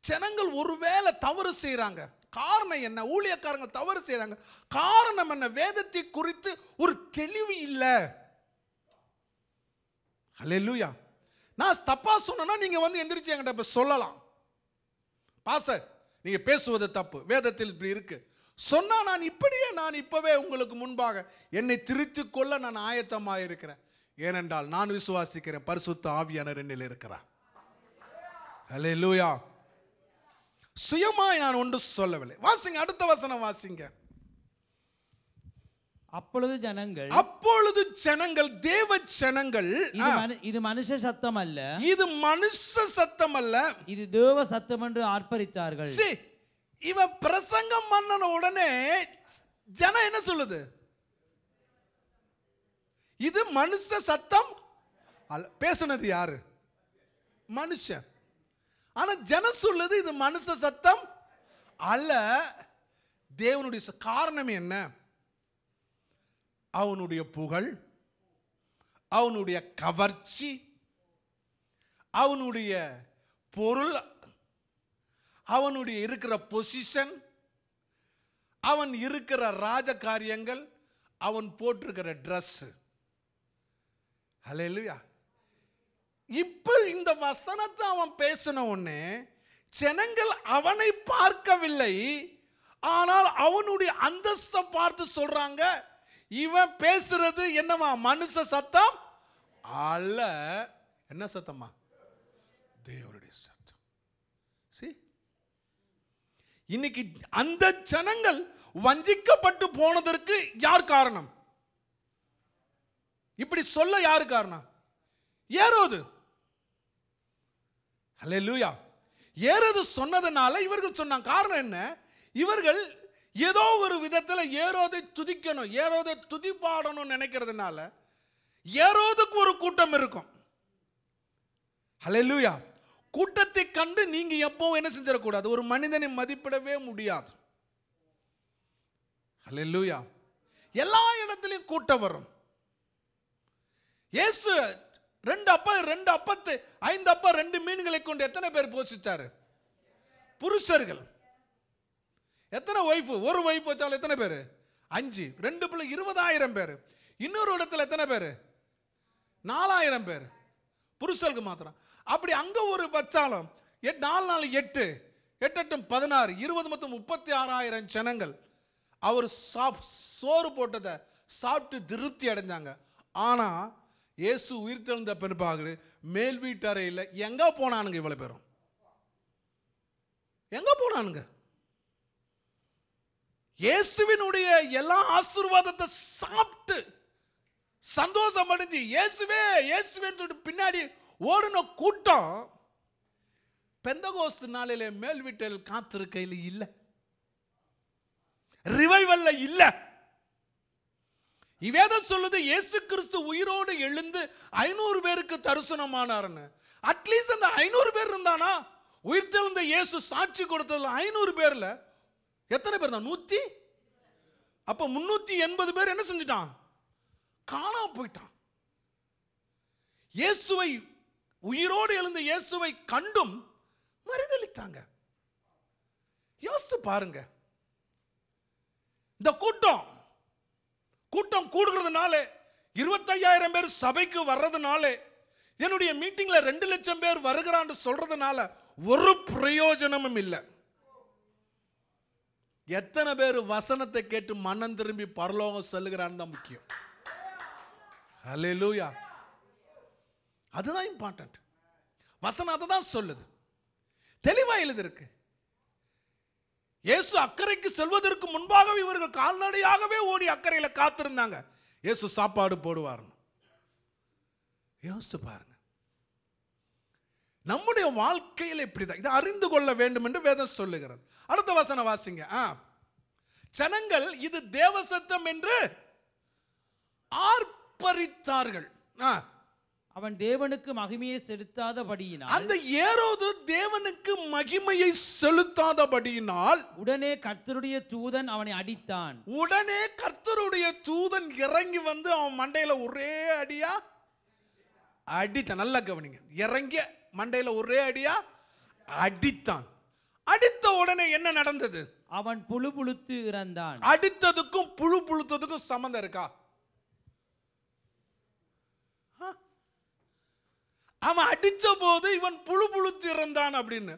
ஜனங்கள் ஒருவேளை தவறு செய்கிறாங்க காரணம் என்ன? ஊழியக்காரங்க தவறு செய்கிறாங்க காரணம் என்ன? வேதத்தை குறித்து ஒரு தெளிவு இல்லை. ஹalleluya. நான் தப்பாக சொன்னேன்னா நீங்கள் வந்து எந்திரிச்சு என்கிட்ட இப்போ சொல்லலாம். பாச நீங்கள் பேசுவது தப்பு. வேதத்தில் இப்படி இருக்கு. சொன்னால் நான் இப்படியே நான் இப்போவே உங்களுக்கு முன்பாக என்னை திருத்திக் கொள்ள நான் ஆயத்தமாக இருக்கிறேன் ஏனென்றால் நான் விசுவாசிக்கிறேன். பரிசுத்த ஆவியானவர் என்னில் ஹலே லூயா சுயமாய் நான் ஒன்று சொல்லவில்லை. வாசிங்க அடுத்த வசனம் வாசிங்க. அப்பொழுது ஜனங்கள் அப்பொழுது ஜனங்கள் தேவ ஜனங்கள் இது மனு- இது மனுஷ சத்தம் அல்ல இது மனுஷ சத்தம் அல்ல இது தேவ சத்தம் என்று ஆர்ப்பரித்தார்கள். இவன் பிரசங்கம் பண்ணன உடனே ஜனம் என்ன சொல்லுது? இது மனுஷ சத்தம்? பேசுனது யாரு? மனுஷன். ஆனால் ஜனம் சொல்லுது இது மனுஷ சத்தம் அல்ல. தேவனுடைய காரணம் என்ன? அவனுடைய புகழ் அவனுடைய கவர்ச்சி அவனுடைய பொருள் அவனுடைய இருக்கிற பொசிஷன் அவன் இருக்கிற ராஜ காரியங்கள் அவன் போட்டிருக்கிற ட்ரெஸ் இல்லையா இப்போ இந்த வசனத்தை அவன் பேசின உடனே ஜனங்கள் அவனை பார்க்கவில்லை. ஆனால் அவனுடைய அந்தஸ்தை பார்த்து சொல்றாங்க இவன் பேசுறது என்னவா மனுஷ சத்தம் அல்ல. என்ன சத்தமா தேவருடைய சத்தம். சி? இன்னைக்கு அந்த ஜனங்கள் வஞ்சிக்கப்பட்டு போனதற்கு யார் காரணம்? இப்படி சொல்ல யார் காரணம்? ஹலே அல்லேலூயா ஏறது சொன்னதுனால இவர்கள் சொன்னாங்க. காரணம் என்ன? இவர்கள் ஏதோ ஒரு விதத்தில் ஏரோதை துதிக்கணும் ஏரோதை துதி பாடணும்னு நினைக்கிறதுனால ஏரோதுக்கு ஒரு கூட்டம் இருக்கும். ஹalleluya. கூட்டத்தை கண்டு நீங்கள் எப்போ என்ன செஞ்சிடக்கூடாது? ஒரு மனிதனை மதிப்பிடவே முடியாது. ஹalleluya. எல்லா இடத்துலையும் கூட்டம் வரும். இயேசு ரெண்டு அப்பா ரெண்டு அப்பத்து ஐந்து அப்பா ரெண்டு மீன்களை கொண்டு எத்தனை பேர் போஷிச்சாரு? புருஷர்கள். எத்தனை ஒய்ஃப் ஒரு ஒய்ஃப் வச்சாலும் எத்தனை பேர்? அஞ்சு. ரெண்டு பிள்ளை இருபதாயிரம் பேர். இன்னொரு இடத்துல எத்தனை பேர்? நாலாயிரம் பேர். புருஷர்களுக்கு மாத்திரம். அப்படி அங்கே ஒரு வச்சாலும் எட் நாலு நாலு எட்டு எட்டு எட்டும் பதினாறு இருபது மொத்தம் முப்பத்தி ஆறாயிரம் ஜனங்கள் அவர் சாப் சோறு போட்டதை சாப்பிட்டு திருப்தி அடைஞ்சாங்க. ஆனால் இயேசு உயிர்த்தெழுந்த பின்பாக மேல் வீட்டறையில் எங்கே போனானுங்க இவ்வளோ பேரும்? எங்கே போனானுங்க? இயேசுவினுடைய எல்லா ஆசீர்வாதத்தை சாப்பிட்டு சந்தோஷம் அடைஞ்சு இயேசுவே இயேசுவேன்னு சொல்லிட்டு பின்னாடி ஓடின கூட்டம் பெந்தகோஸ்து நாளிலே மேல் வீட்டில் காத்திருக்கையில் இல்லை. ரிவைவல்ல இல்லை. இவேதம் சொல்லுது இயேசு கிறிஸ்து உயிரோடு எழுந்து ஐநூறு பேருக்கு தரிசனமானார்னு அட்லீஸ்ட் அந்த ஐநூறு பேர் இருந்தானா? உயிர்த்தெழுந்த இயேசு சாட்சி கொடுத்ததுல ஐநூறு பேர்ல எத்தனை பேர் தான் நூத்தி? அப்போ முந்நூற்றி எண்பது பேர் என்ன செஞ்சிட்டான்? காணாம போயிட்டான். இயேசுவை உயிரோடு எழுந்த இயேசுவை கண்டும் மறுதளித்தாங்க யோசித்து பாருங்க. இந்த கூட்டம் கூட்டம் கூடுகிறதுனால இருபத்தையாயிரம் பேர் சபைக்கு வர்றதுனால என்னுடைய மீட்டிங்கில் ரெண்டு லட்சம் பேர் வருகிறான்னு சொல்றதுனால ஒரு பிரயோஜனமும் இல்லை. எத்தனை பேர் வசனத்தை கேட்டு மனம் திரும்பி பரலோகம் செல்லுகிறான்னு தான் முக்கியம். ஹalleluya அதுதான் இம்பார்ட்டன்ட் வசனம் அதை தான் சொல்லுது. தெளிவாக எழுதிருக்கு இயேசு அக்கறைக்கு செல்வதற்கு முன்பாகவே இவர்கள் கால்நடையாகவே ஓடி அக்கறையில காத்திருந்தாங்க. இயேசு சாப்பாடு போடுவார்னு யோசிச்சு பாருங்க. நம்முடைய வாழ்க்கையில் இப்படிதான். இதை அறிந்து கொள்ள வேண்டும் என்று வேதம் சொல்லுகிறது. அடுத்த வசனம் வாசிங்க. ஆ. ஜனங்கள் இது தேவசத்தம் என்று ஆர்ப்பரித்தார்கள். ஆ. அவன் தேவனுக்கு மகிமையை செலுத்தாதபடியினால் அந்த ஏரோது தேவனுக்கு மகிமையை செலுத்தாதபடியினால் உடனே கர்த்தருடைய தூதன் அவனை அடித்தான். உடனே கர்த்தருடைய தூதன் இறங்கி வந்து அவன் மண்டையில ஒரே அடியா? அடித்தான். நல்லா கவனிங்க. இறங்கி மண்டையில ஒரே அடியா? அடித்தான். அடித்த உடனே என்ன நடந்தது? அவன் புழு புழுத்து இறந்தான். அடித்ததுக்கும் புழு புழுத்ததுக்கும் சம்மந்தம் இருக்கா? அவன் அடிச்ச போது இவன் புழு புழுத்து இறந்தான் அப்படின்னு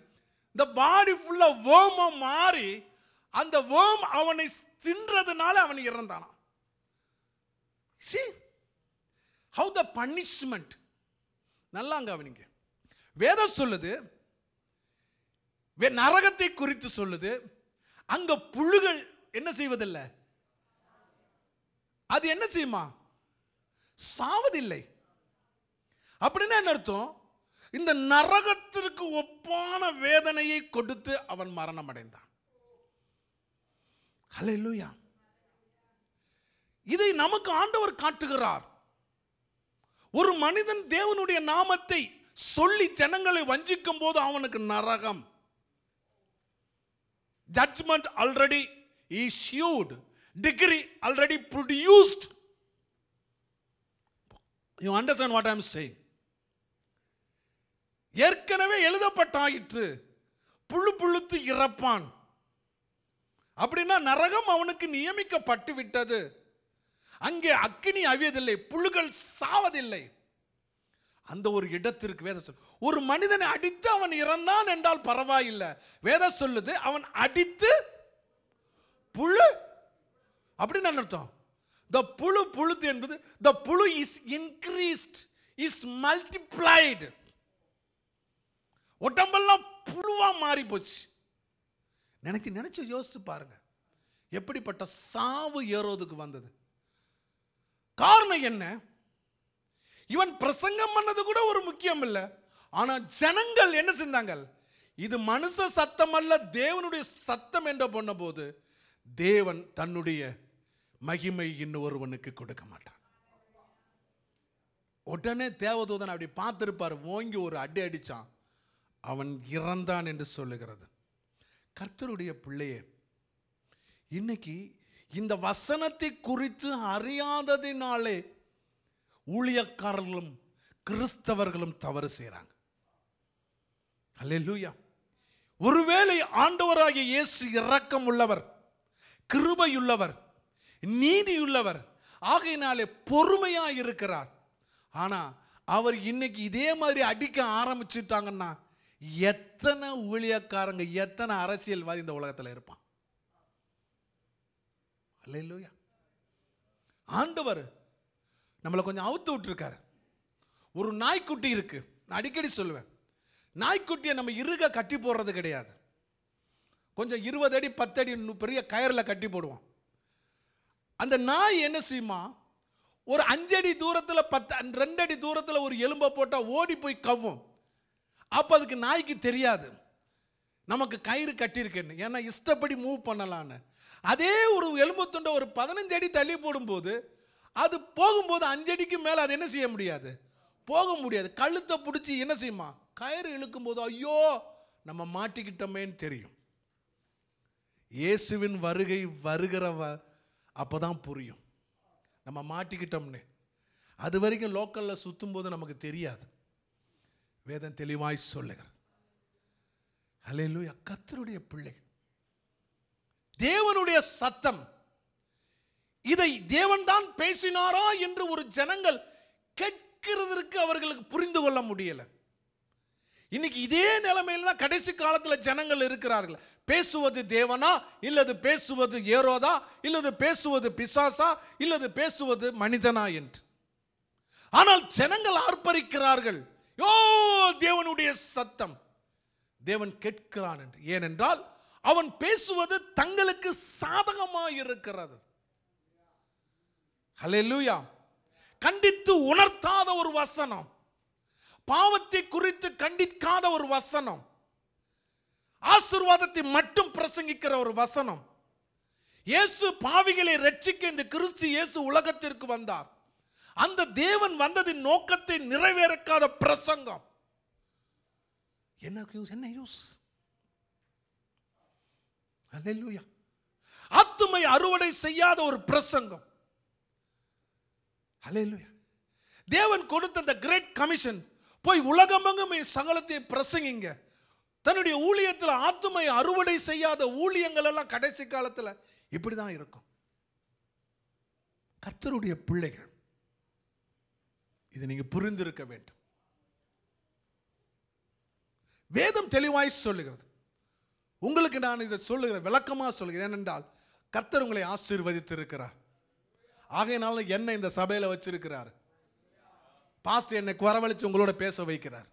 இந்த பாடி ஃபுல்லா வேர்மா மாறி அந்த வேம் அவனை தின்றதுனால அவன் இறந்தானான் சி ஹவு த பனிஷ்மெண்ட் நல்லாங்க அவனிங்க. வேதம் சொல்லுது வே- நரகத்தை குறித்து சொல்லுது அங்க புழுகள் என்ன செய்வதில்லை? அது என்ன செய்யுமா? சாவதில்லை. அப்படின்னா என்ன அர்த்தம்? இந்த நரகத்திற்கு ஒப்பான வேதனையை கொடுத்து அவன் மரணம் அடைந்தான். ஹalleluya. இதை நமக்கு ஆண்டவர் காட்டுகிறார். ஒரு மனிதன் தேவனுடைய நாமத்தை சொல்லி ஜனங்களை வஞ்சிக்கும் போது அவனுக்கு நரகம். Judgment already issued decree already produced you understand what I'm saying ஏற்கனவே எழுதப்பட்டாயிற்று. புழு புழுத்து இறப்பான். அப்படின்னா நரகம் அவனுக்கு நியமிக்கப்பட்டு விட்டது அங்கே அக்கினி அவியதில்லை புழுகள் சாவதில்லை. அந்த ஒரு இடத்திற்கு வேத சொல் ஒரு மனிதனை அடித்து அவன் இறந்தான் என்றால் பரவாயில்லை. வேத சொல்லுது அவன் அடித்து புழு அப்படின்னு அர்த்தம்? த புழு புழுத்து என்பது த புழு இஸ் இன்க்ரீஸ்ட் இஸ் மல்டிப்ளைடு உடம்பெல்லாம் புழுவாக மாறி போச்சு. எனக்கு நினச்சி யோசித்து பாருங்க. எப்படிப்பட்ட சாவு ஏறோதுக்கு வந்தது? காரணம் என்ன? இவன் பிரசங்கம் பண்ணது கூட ஒரு முக்கியம் இல்லை. ஆனால் ஜனங்கள் என்ன செஞ்சாங்க இது மனுஷ சத்தம் அல்ல தேவனுடைய சத்தம் என்ற பொண்ண போது தேவன் தன்னுடைய மகிமை இன்னொருவனுக்கு கொடுக்க மாட்டான். உடனே தேவதூதன் அப்படி பார்த்துருப்பார். ஓங்கி ஒரு அடி அடிச்சான். அவன் இறந்தான் என்று சொல்லுகிறது. கர்த்தருடைய பிள்ளையே இன்னைக்கு இந்த வசனத்தை குறித்து அறியாததினாலே ஊழியக்காரர்களும் கிறிஸ்தவர்களும் தவறு செய்கிறாங்க அல்லூயா ஒருவேளை ஆண்டவராகிய இயேசு இரக்கம் உள்ளவர் கிருபையுள்ளவர் நீதியுள்ளவர் ஆகையினாலே பொறுமையா இருக்கிறார். ஆனா அவர் இன்னைக்கு இதே மாதிரி அடிக்க ஆரம்பிச்சிட்டாங்கன்னா எத்தனை ஊழியக்காரங்க எத்தனை அரசியல்வாதி இந்த உலகத்தில் இருப்பான்? அல்லேலூயா. ஆண்டவர் நம்மளை கொஞ்சம் அவுத்து விட்டுருக்காரு. ஒரு நாய்க்குட்டி இருக்கு. நான் அடிக்கடி சொல்லுவேன். நாய்க்குட்டியை நம்ம இருக கட்டி போடுறது கிடையாது. கொஞ்சம் இருபது அடி பத்தடி பெரிய கயரில் கட்டி போடுவோம் அந்த நாய் என்ன செய்யுமா? ஒரு அஞ்சடி தூரத்தில் பத்து ரெண்டு அடி தூரத்தில் ஒரு எலும்பை போட்டால் ஓடி போய் கவ்வும். அப்போ அதுக்கு நாய்க்கு தெரியாது. நமக்கு கயிறு கட்டியிருக்கேன்னு. ஏன்னா இஷ்டப்படி மூவ் பண்ணலான்னு. அதே ஒரு எலும்பு துண்டை ஒரு பதினஞ்சு அடி தள்ளி போடும்போது அது போகும்போது அஞ்சடிக்கு மேலே அது என்ன செய்ய முடியாது? போக முடியாது. கழுத்தை பிடிச்சி என்ன செய்யுமா? கயிறு இழுக்கும்போது ஐயோ நம்ம மாட்டிக்கிட்டோமேன்னு தெரியும். இயேசுவின் வருகை வருகிறவ அப்போ தான் புரியும். நம்ம மாட்டிக்கிட்டோம்னு. அது வரைக்கும் லோக்கலில் சுற்றும் போது நமக்கு தெரியாது. வேதம் தெளிவாய் சொல்லுகிற ஹalleluya கத்தருடைய பிள்ளை. தேவனுடைய சத்தம். இதை தேவன் தான் பேசினாரா என்று ஒரு ஜனங்கள் கேட்கிறதற்கு அவர்களுக்கு புரிந்து கொள்ள முடியல. இன்னைக்கு இதே நிலைமையில தான் கடைசி காலத்துல ஜனங்கள் இருக்கிறார்கள். பேசுவது தேவனா? இல்லது பேசுவது ஏரோதா? இல்லது பேசுவது பிசாசா? இல்லது பேசுவது மனிதனா என்று. ஆனால் ஜனங்கள் ஆர்ப்பரிக்கிறார்கள். யோ தேவனுடைய சத்தம். தேவன் கேட்கிறான் என்று. ஏனென்றால் அவன் பேசுவது தங்களுக்கு சாதகமாக இருக்கிறது ஹலெல்லூயா கண்டித்து உணர்த்தாத ஒரு வசனம். பாவத்தை குறித்து கண்டிக்காத ஒரு வசனம். ஆசீர்வாதத்தை மட்டும் பிரசங்கிக்கிற ஒரு வசனம். இயேசு பாவிகளை ரட்சிக்க இந்த கிறிஸ்து இயேசு உலகத்திற்கு வந்தார். அந்த தேவன் வந்ததின் நோக்கத்தை நிறைவேறக்காத பிரசங்கம். என்ன யூஸ் என்ன யூஸ் அல்லேலூயா ஆத்துமை அறுவடை செய்யாத ஒரு பிரசங்கம். அல்லேலூயா தேவன் கொடுத்த அந்த கிரேட் கமிஷன் போய் உலகமெங்கும் சகலத்தை பிரசங்கிங்க. தன்னுடைய ஊழியத்தில் ஆத்துமை அறுவடை செய்யாத ஊழியங்கள் எல்லாம் கடைசி காலத்தில் இப்படி தான் இருக்கும். கர்த்தருடைய பிள்ளைகள். இதை நீங்கள் புரிந்திருக்க வேண்டும். வேதம் தெளிவாய் சொல்லுகிறது. உங்களுக்கு நான் இதை சொல்லுகிறேன் விளக்கமாக சொல்கிறேன் ஏனென்றால் கர்த்தர் உங்களை ஆசீர்வதித்திருக்கிறார். ஆகையினால என்னை இந்த சபையில் வச்சிருக்கிறார். பாஸ்டர் என்னை குறவழித்து உங்களோட பேச வைக்கிறார்.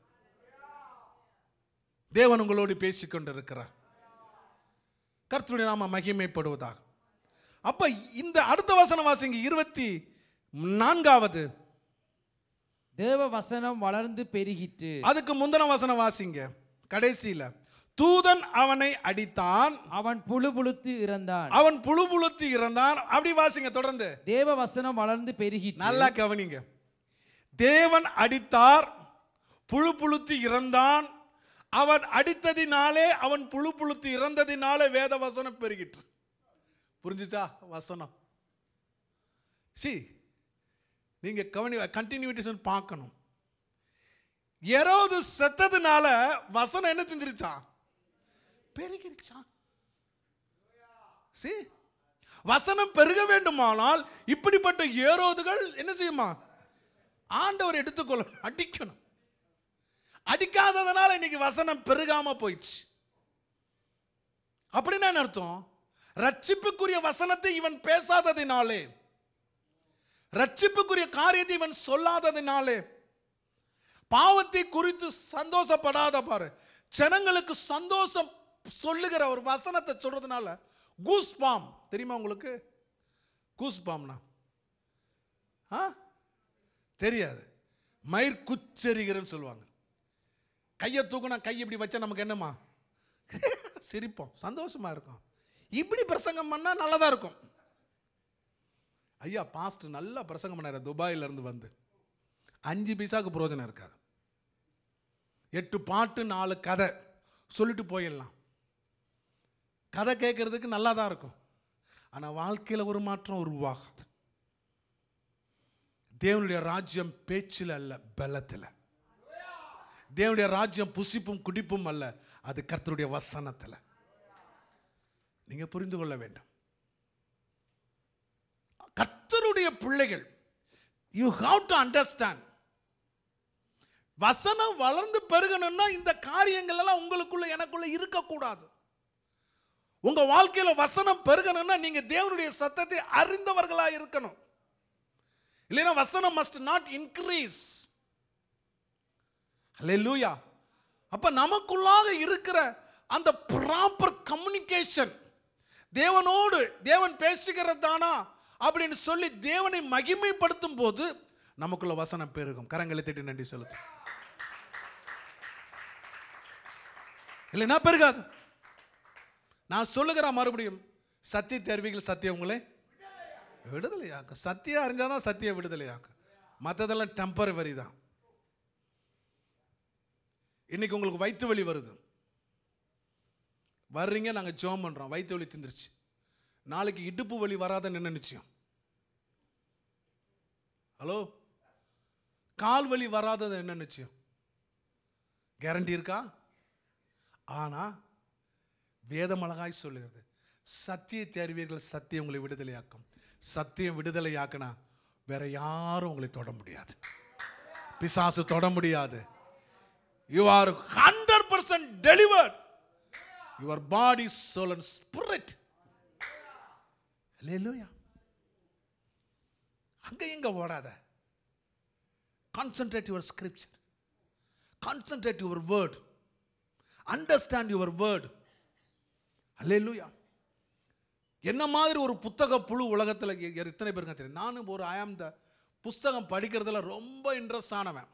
தேவன் உங்களோடு பேசிக்கொண்டிருக்கிறார். கர்த்தருடைய நாம மகிமைப்படுவதாக. அப்போ இந்த அடுத்த வசன வாசிங்க இருபத்தி நான்காவது தேவ வசனம் வளர்ந்து பெருகிற்று. அதுக்கு முந்தின வசனம் வாசிங்க. கடைசியில தூதன் அவனை அடித்தான். அவன் புழு புழுத்து இறந்தான். அவன் புழு புழுத்து இறந்தான். அப்படி வாசிங்க தொடர்ந்து. தேவ வசனம் வளர்ந்து பெருகிற்று. நல்லா கவனிங்க. தேவன் அடித்தார் புழு புழுத்து இறந்தான். அவன் அடித்ததினாலே அவன் புழு புழுத்து இறந்ததினாலே வேத வசனம் பெருகிற்று. புரிஞ்சுச்சா? வசனம். சி நீங்கள் கவனி கண்டினியூட்டிஸ் பார்க்கணும். எரோது செத்ததுனால வசனம் என்ன செஞ்சிருச்சான் பெருகிருச்சான் சி வசனம் பெருக வேண்டுமானால் இப்படிப்பட்ட ஏரோதுகள் என்ன செய்யுமா? ஆண்டவர் எடுத்துக்கொள்ள அடிக்கணும். அடிக்காததுனால இன்னைக்கு வசனம் பெருகாம போயிடுச்சு. அப்படின்னா என்ன அர்த்தம்? ரட்சிப்புக்குரிய வசனத்தை இவன் பேசாததினாலே ரட்சிப்புக்குரிய காரியத்தை இவன் சொல்லாததினாலே பாவத்தை குறித்து சந்தோஷப்படாத பாரு. ஜனங்களுக்கு சந்தோஷம் சொல்லுகிற ஒரு வசனத்தை சொல்றதுனால கூஸ் பாம் தெரியுமா உங்களுக்கு? கூஸ் பாம்னா ஆ? தெரியாது. மயிர் குச்சரிகிறன்னு சொல்லுவாங்க. கையை தூக்குனா கை இப்படி வச்சா நமக்கு என்னம்மா? சிரிப்போம். சந்தோஷமா இருக்கும். இப்படி பிரசங்கம் பண்ணால் நல்லதாக இருக்கும். ஐயா பாஸ்ட் நல்லா பிரசங்கம் பண்ணார். துபாயிலேருந்து வந்து. அஞ்சு பைசாவுக்கு பிரயோஜனம் இருக்காது. எட்டு பாட்டு நாலு கதை. சொல்லிட்டு போயிடலாம். கதை கேட்கறதுக்கு நல்லா தான் இருக்கும். ஆனால் வாழ்க்கையில் ஒரு மாற்றம் உருவாகாது. தேவனுடைய ராஜ்யம் பேச்சில் அல்ல பலத்தில். தேவனுடைய ராஜ்யம் புசிப்பும் குடிப்பும் அல்ல அது கர்த்தருடைய வசனத்தில். நீங்கள் புரிந்து கொள்ள வேண்டும். கத்தருடைய பிள்ளைகள் யூ ஹாவ் டு அண்டர்ஸ்டாண்ட் வசனம் வளர்ந்து பெருகணும்னா இந்த காரியங்கள் எல்லாம் உங்களுக்குள்ள எனக்குள்ள இருக்கக்கூடாது. உங்க வாழ்க்கையில வசனம் பெருகணும்னா நீங்க தேவனுடைய சத்தத்தை அறிந்தவர்களா இருக்கணும். இல்லைன்னா வசனம் மஸ்ட் நாட் இன்க்ரீஸ் லூயா அப்ப நமக்குள்ளாக இருக்கிற அந்த ப்ராப்பர் கம்யூனிகேஷன் தேவனோடு தேவன் பேசுகிறதானா? அப்படின்னு சொல்லி தேவனை மகிமைப்படுத்தும் போது நமக்குள்ள வசனம் பெருகும். கரங்களை தட்டி நன்றி செலுத்தும். இல்லைன்னா பெருகாது. நான் சொல்லுகிறேன் மறுபடியும் சத்திய தேர்விகள் சத்தியம் உங்களே விடுதலையாக்கும் சத்தியம் அறிஞ்சாதான் சத்திய விடுதலையாக்கும் மற்றதெல்லாம் டெம்பரவரி தான். இன்னைக்கு உங்களுக்கு வயிற்று வலி வருது. வர்றீங்க நாங்கள் ஜோம் பண்ணுறோம் வயிற்று வலி திந்துருச்சு. நாளைக்கு இடுப்பு வலி வராதுன்னு என்ன நிச்சயம்? ஹலோ கால் வலி வராதது என்ன நிச்சயம்? கேரண்டி இருக்கா? ஆனால் வேதமழகாய் சொல்லுகிறது. சத்திய அறிவீர்கள் சத்தியம் உங்களை விடுதலையாக்கும். சத்தியம் விடுதலையாக்குனா வேற யாரும் உங்களை தொட முடியாது. பிசாசு தொட முடியாது. You are hundred percent delivered your body soul and spirit Hallelujah. அங்கே இங்கே ஓடாத? Concentrate your scripture concentrate your word understand your word hallelujah என்ன மாதிரி ஒரு புத்தக புழு உலகத்தில் எத்தனை பேருங்க தெரியும்? நானும் ஒரு ஐ த புஸ்தகம் படிக்கிறதுல ரொம்ப இன்ட்ரெஸ்ட் ஆனவன்.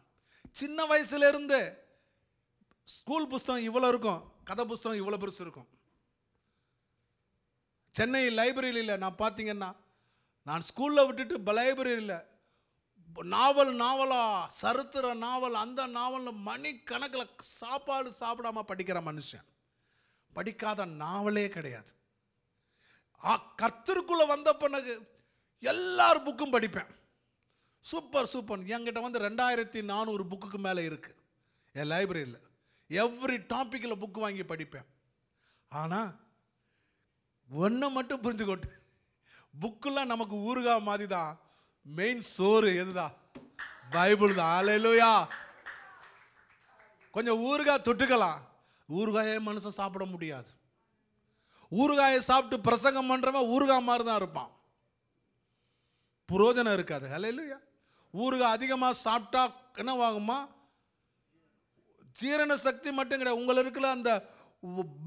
சின்ன வயசுலேருந்து ஸ்கூல் புஸ்தகம் இவ்வளோ இருக்கும் கதை புஸ்தகம் இவ்வளோ பெருசு இருக்கும். சென்னை லைப்ரரியில் நான் பார்த்தீங்கன்னா நான் ஸ்கூலில் விட்டுட்டு லைப்ரரியில் நாவல் நாவலா சரித்திர நாவல் அந்த நாவலில் மணிக்கணக்கில் சாப்பாடு சாப்பிடாம படிக்கிற மனுஷன். படிக்காத நாவலே கிடையாது. ஆ, வந்த பிறகு எல்லார் புக்கும் படிப்பேன். சூப்பர் சூப்பர் என்கிட்ட வந்து ரெண்டாயிரத்தி நானூறு புக்குக்கு மேலே இருக்குது என் லைப்ரரியில் எவ்ரி டாப்பிக்கில் புக்கு வாங்கி படிப்பேன். ஆனால் ஒன்றை மட்டும் புரிஞ்சுக்கோட்டு. புக்கெல்லாம் நமக்கு ஊறுகா மாதிரி தான் மெயின் சோறு எதுதான் பைபிள் தான். ஆலையிலுயா கொஞ்சம் ஊறுகாய் தொட்டுக்கலாம். ஊறுகாயே மனுஷன் சாப்பிட முடியாது. ஊறுகாயை சாப்பிட்டு பிரசங்கம் பண்ணுறவன் ஊறுகாய் மாதிரி தான் இருப்பான். புரோஜனம் இருக்காது. ஹalleluya ஊறுகாய் அதிகமாக சாப்பிட்டா என்ன ஆகுமா ஜீரண சக்தி மட்டும் கிடையாது. உங்களுக்கு இருக்கிற அந்த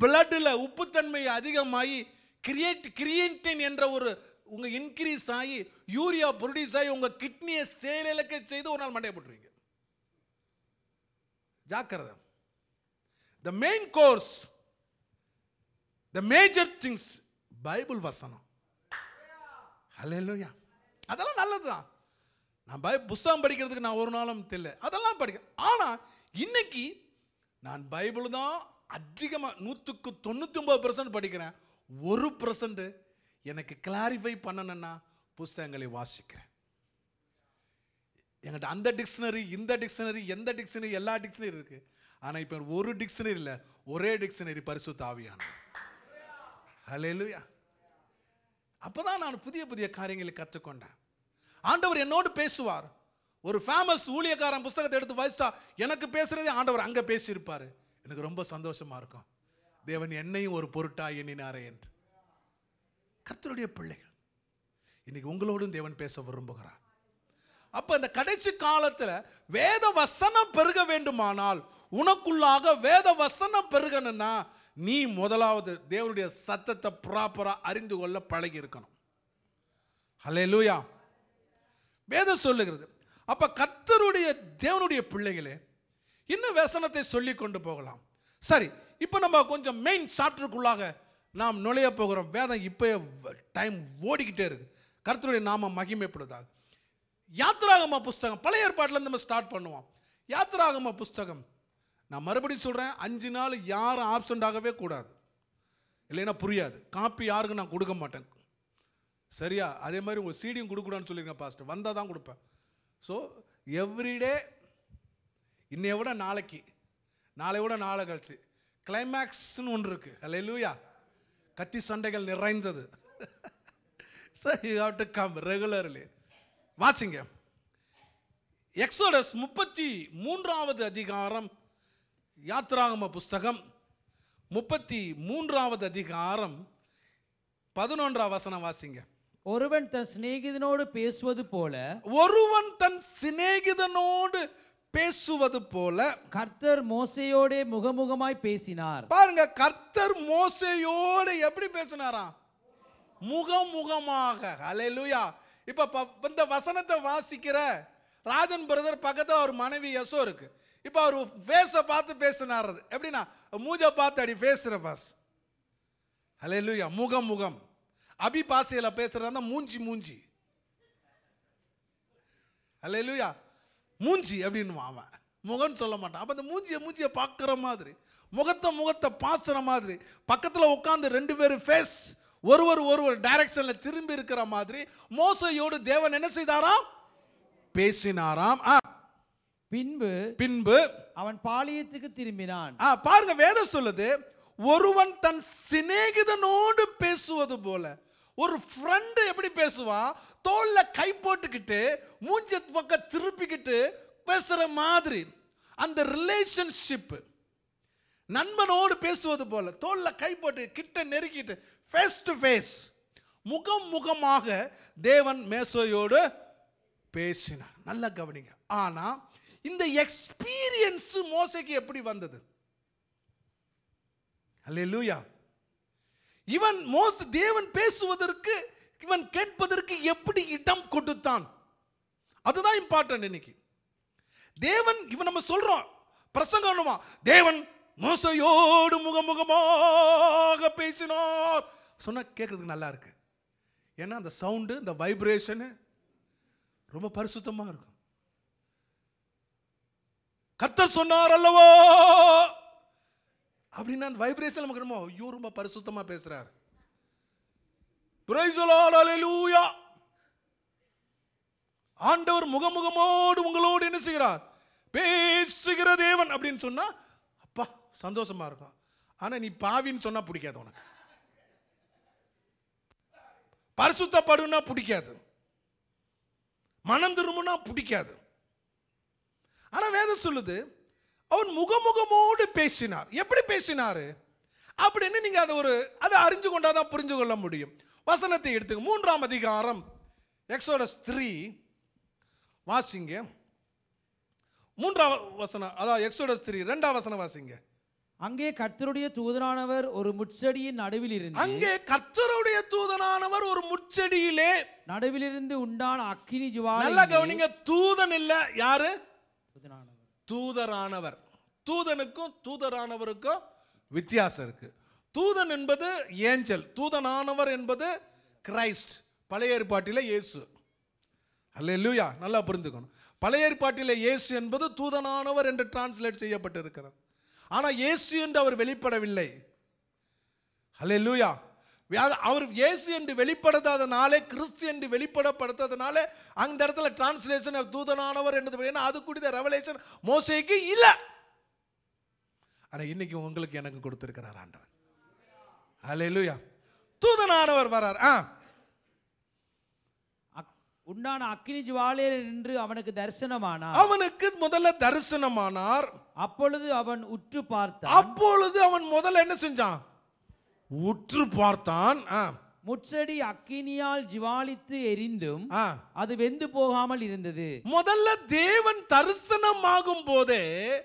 பிளட்டில் உப்புத்தன்மை அதிகமாகி கிரியேட் கிரியேட்டின் என்ற ஒரு உங்கள் இன்க்ரீஸ் ஆகி யூரியா ப்ரொடியூஸ் ஆகி உங்கள் கிட்னியை செயலிழக்க செய்து ஒரு நாள் மண்டைய போட்டுருவீங்க. ஜாக்கிரதை. The main course the major things Bible வசனம். அல்லையா அதெல்லாம் நல்லதுதான். நான் பை புஸ்தகம் படிக்கிறதுக்கு நான் ஒரு நாளும் தெரியல. அதெல்லாம் படிக்கிறேன் ஆனால் இன்னைக்கு நான் பைபிள் தான் அதிகமாக நூற்றுக்கு தொண்ணூற்றி ஒம்பது பர்சன்ட் படிக்கிறேன். ஒரு பர்சன்ட் எனக்கு கிளாரிஃபை பண்ணணும்னா புஸ்தகங்களை வாசிக்கிறேன். என்கிட்ட அந்த டிக்ஷனரி இந்த டிக்ஷனரி எந்த டிக்ஷனரி எல்லா டிக்ஷனரி இருக்குது ஆனால் இப்போ ஒரு டிக்ஷனரி இல்லை ஒரே டிக்ஷனரி பரிசு தாவியான ஹலேலுயா அப்போ தான் நான் புதிய புதிய காரியங்களை கற்றுக்கொண்டேன். ஆண்டவர் என்னோடு பேசுவார். ஒரு ஃபேமஸ் ஊழியக்காரன் புஸ்தகத்தை எடுத்து வாசிச்சா எனக்கு பேசுகிறதே ஆண்டவர் அங்கே பேசியிருப்பார். எனக்கு ரொம்ப சந்தோஷமாக இருக்கும். தேவன் என்னையும் ஒரு பொருட்டா எண்ணினாரே என்று. கர்த்தருடைய பிள்ளைகள் இன்னைக்கு உங்களோடும் தேவன் பேச விரும்புகிறார். அப்ப இந்த கடைசி காலத்தில் வேத வசனம் பெருக வேண்டுமானால் உனக்குள்ளாக வேத வசனம் பெருகணும்னா நீ முதலாவது தேவனுடைய சத்தத்தை ப்ராப்பராக அறிந்து கொள்ள பழகி இருக்கணும். லூயா வேதம் சொல்லுகிறது. அப்ப கர்த்தருடைய தேவனுடைய பிள்ளைகளே இன்னும் வசனத்தை சொல்லி கொண்டு போகலாம். சரி இப்போ நம்ம கொஞ்சம் மெயின் சாப்டருக்குள்ளாக நாம் நுழைய போகிறோம் வேதம் இப்போ டைம் ஓடிக்கிட்டே இருக்கு. கருத்துடைய நாம மகிமைப்படுதாக யாத்திராகம புஸ்தகம் பழைய ஏற்பாட்டில் நம்ம ஸ்டார்ட் பண்ணுவோம். யாத்திராகம புஸ்தகம். நான் மறுபடியும் சொல்கிறேன் அஞ்சு நாள் யாரும் ஆப்சண்ட் ஆகவே கூடாது. இல்லைன்னா புரியாது. காப்பி யாருக்கும் நான் கொடுக்க மாட்டேன். சரியா? அதே மாதிரி உங்கள் சீடியும் கொடுக்கூடாதுன்னு சொல்லியிருக்கேன் பாஸ்டர் வந்தால் தான் கொடுப்பேன். ஸோ எவ்ரிடே இன்னைய விட நாளைக்கு. நாளை விட நாளை கழிச்சு. கிளைமேக்ஸ்னு ஒன்று இருக்கு. அல்ல கத்தி சண்டைகள் நிறைந்தது. So you have to come regularly வாசிங்க. எக்ஸோடஸ் முப்பத்தி மூன்றாவது அதிகாரம் யாத்ராகம புஸ்தகம். முப்பத்தி மூன்றாவது அதிகாரம் பதினொன்றாம் வசனம் வாசிங்க. ஒருவன் தன் சிநேகிதனோடு பேசுவது போல ஒருவன் தன் சிநேகிதனோடு பேசுவது போல கர்த்தர் மோசையோடே முகமுகமாய் பேசினார். பாருங்க கர்த்தர் மோசையோடு எப்படி பேசினாராம்? முகமுகமாக. ஹalleluya இப்ப இந்த வசனத்தை வாசிக்கிற ராஜன் பிரதர் பக்கத்துல அவர் மனைவி யசோ இருக்கு. இப்ப அவர் ஃபேஸை பார்த்து பேசினார். எப்படின்னா மூஞ்ச பார்த்து அடி பேசுற பாஸ் ஹalleluya முகம் முகம் அபி பாசையில பேசுறதா மூஞ்சி மூஞ்சி. ஹalleluya மூஞ்சி அப்படின்னு அவன். முகம்னு சொல்ல மாட்டான். அப்ப அந்த மூஞ்சியை மூஞ்சியை பார்க்குற மாதிரி முகத்தை முகத்தை பாசுற மாதிரி பக்கத்துல உட்கார்ந்து ரெண்டு பேரும் ஃபேஸ் ஒருவர் ஒருவர் டைரக்ஷன்ல திரும்பி இருக்கிற மாதிரி மோசையோடு தேவன் என்ன செய்தாராம்? பேசினாராம். ஆ, பின்பு பின்பு அவன் பாளையத்துக்கு திரும்பினான். ஆ, பாருங்க வேதம் சொல்லுது ஒருவன் தன் சிநேகிதனோடு பேசுவது போல ஒரு ஃப்ரெண்டு எப்படி பேசுவான்? தோளில் கை போட்டுக்கிட்டு மூஞ்ச பக்கம் திருப்பிக்கிட்டு பேசுகிற மாதிரி. அந்த ரிலேஷன்ஷிப்பு நண்பனோடு பேசுவது போல் தோளில் கை போட்டு கிட்ட நெருக்கிட்டு ஃபேஸ் டு ஃபேஸ் முகம் முகமாக தேவன் மேசையோடு பேசினார். நல்லா கவனிங்க. ஆனால் இந்த எக்ஸ்பீரியன்ஸு மோசைக்கு எப்படி வந்தது? அல்லேலூயா இவன் மோஸ்ட் தேவன் பேசுவதற்கு இவன் கேட்பதற்கு எப்படி இடம் கொடுத்தான்? அதுதான் இம்பார்ட்டன்ட் இன்னைக்கு. தேவன் இவன் நம்ம சொல்றோம். பிரசங்கமா தேவன் மோசையோடு முகமுகமாக பேசினார். சொன்னா கேட்கறதுக்கு நல்லா இருக்கு. ஏன்னா அந்த சவுண்டு இந்த வைப்ரேஷனு ரொம்ப பரிசுத்தமாக இருக்கும். கத்த சொன்னார் அல்லவோ? அப்படின்னா அந்த வைப்ரேஷன் நமக்கு ரொம்ப ஐயோ ரொம்ப பரிசுத்தமா பேசுறாரு. Praise ஆண்டவர் முகமுகமோடு உங்களோடு என்ன செய்கிறார்? பேசுகிற தேவன் அப்படின்னு சொன்னா அப்பா சந்தோஷமா இருக்கும். ஆனா நீ பாவின்னு சொன்னா பிடிக்காது உனக்கு. பரிசுத்தப்படுன்னா பிடிக்காது. மனம் திரும்பினா பிடிக்காது. ஆனா வேதம் சொல்லுது அவன் முகமுகமோடு பேசினார். எப்படி பேசினாரு? அப்படின்னு நீங்க அதை ஒரு அதை அறிஞ்சு கொண்டாதான் புரிஞ்சு கொள்ள முடியும். வசனத்தை எடுத்துங்க மூன்றாம் அதிகாரம் எக்ஸோடஸ் த்ரீ வாசிங்க. மூன்றாம் வசனம் அதாவது எக்ஸோடஸ் த்ரீ ரெண்டாம் வசனம் வாசிங்க. அங்கே கர்த்தருடைய தூதனானவர் ஒரு முட்செடியின் நடுவில் இருந்து அங்கே கர்த்தருடைய தூதனானவர் ஒரு முச்செடியிலே நடுவிலிருந்து உண்டான அக்கினி நல்லா ஜுவாலை கவனிங்க தூதன் இல்ல யாரு? தூதரானவர். தூதனுக்கும் தூதரானவருக்கும் வித்தியாசம் இருக்கு. தூதன் என்பது ஏஞ்சல் தூதனானவர் என்பது கிரைஸ்ட் பழைய ஏற்பாட்டில் இயேசு. அல்லேலூயா நல்லா புரிந்துக்கணும். பழைய ஏற்பாட்டில் இயேசு என்பது தூதனானவர் என்று டிரான்ஸ்லேட் செய்யப்பட்டிருக்கிறது. ஆனால் இயேசு என்று அவர் வெளிப்படவில்லை. அல்லேலூயா. லூயா அவர் இயேசு என்று வெளிப்படுத்தாதனாலே கிறிஸ்து என்று வெளிப்படப்படுத்ததுனால அந்த இடத்துல டிரான்ஸ்லேஷன் தூதனானவர் என்று ஏன்னா அது கூடிய ரெவலேஷன் மோசைக்கு இல்லை. ஆனால் இன்னைக்கு உங்களுக்கு எனக்கு கொடுத்திருக்கிறார் ஆண்டவர். அல்லேலூயா தூதனானவர் வரார். ஆ. உண்டான அக்கினி ஜுவாலையில் நின்று அவனுக்கு தரிசனமானார். அவனுக்கு முதல்ல தரிசனமானார். அப்பொழுது அவன் உற்று பார்த்தான். அப்பொழுது அவன் முதல்ல என்ன செஞ்சான்? உற்று பார்த்தான். ஆ, முட்செடி அக்கினியால் ஜுவாலித்து எரிந்தும். அது வெந்து போகாமல் இருந்தது. முதல்ல தேவன் தரிசனமாகும் போதே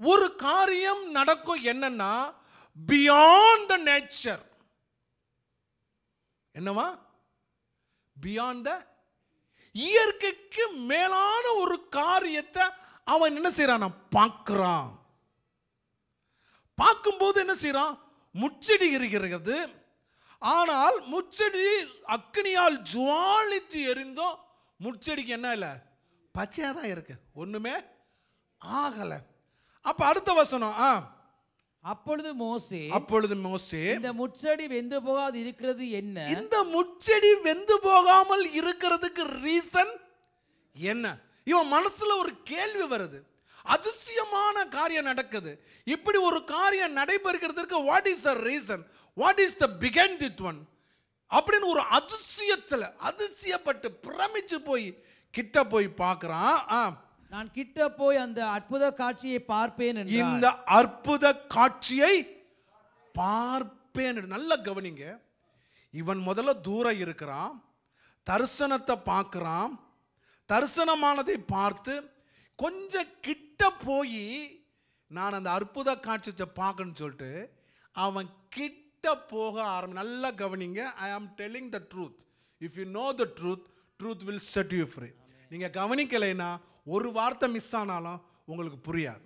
ஒரு காரியம் நடக்கும் என்னன்னா பியாண்ட் த நேச்சர் என்னவா? பியாண்ட் த இயற்கைக்கு மேலான ஒரு காரியத்தை அவன் என்ன செய்யறான் பார்க்கிறான். பார்க்கும்போது என்ன செய்யறான் முச்செடி இருக்கிறது ஆனால் முச்செடி அக்னியால் ஜுவாலித்து எரிந்தும். முச்செடிக்கு என்ன இல்லை? பச்சையாக தான் இருக்கு. ஒன்றுமே ஆகலை. அப்ப அடுத்த வசனம் ஆ. அப்பொழுது மோசே அப்பொழுது மோசே இந்த முட்செடி வெந்து போகாது இருக்கிறது என்ன? இந்த முச்செடி வெந்து போகாமல் இருக்கிறதுக்கு ரீசன் என்ன? இவன் மனசுல ஒரு கேள்வி வருது. அதிசயமான காரியம் நடக்குது. இப்படி ஒரு காரியம் நடைபெறுகிறதுக்கு what is the reason what is the begin it one அப்படின்னு ஒரு அதிசயத்துல அதிசயப்பட்டு பிரமிச்சு போய் கிட்ட போய் பார்க்கறான். ஆ. நான் கிட்ட போய் அந்த அற்புத காட்சியை பார்ப்பேன் இந்த அற்புத காட்சியை பார்ப்பேன் நல்ல கவனிங்க. இவன் முதல்ல தூரம் இருக்கிறான் தரிசனத்தை பார்க்குறான் தரிசனமானதை பார்த்து கொஞ்சம் கிட்ட போய் நான் அந்த அற்புத காட்சியை பார்க்கணும்னு சொல்லிட்டு அவன் கிட்ட போக ஆரம்பி நல்லா கவனிங்க. I am telling the truth if you know the truth truth will set you free நீங்கள் கவனிக்கலைன்னா ஒரு வார்த்தை மிஸ் ஆனாலும் உங்களுக்கு புரியாது.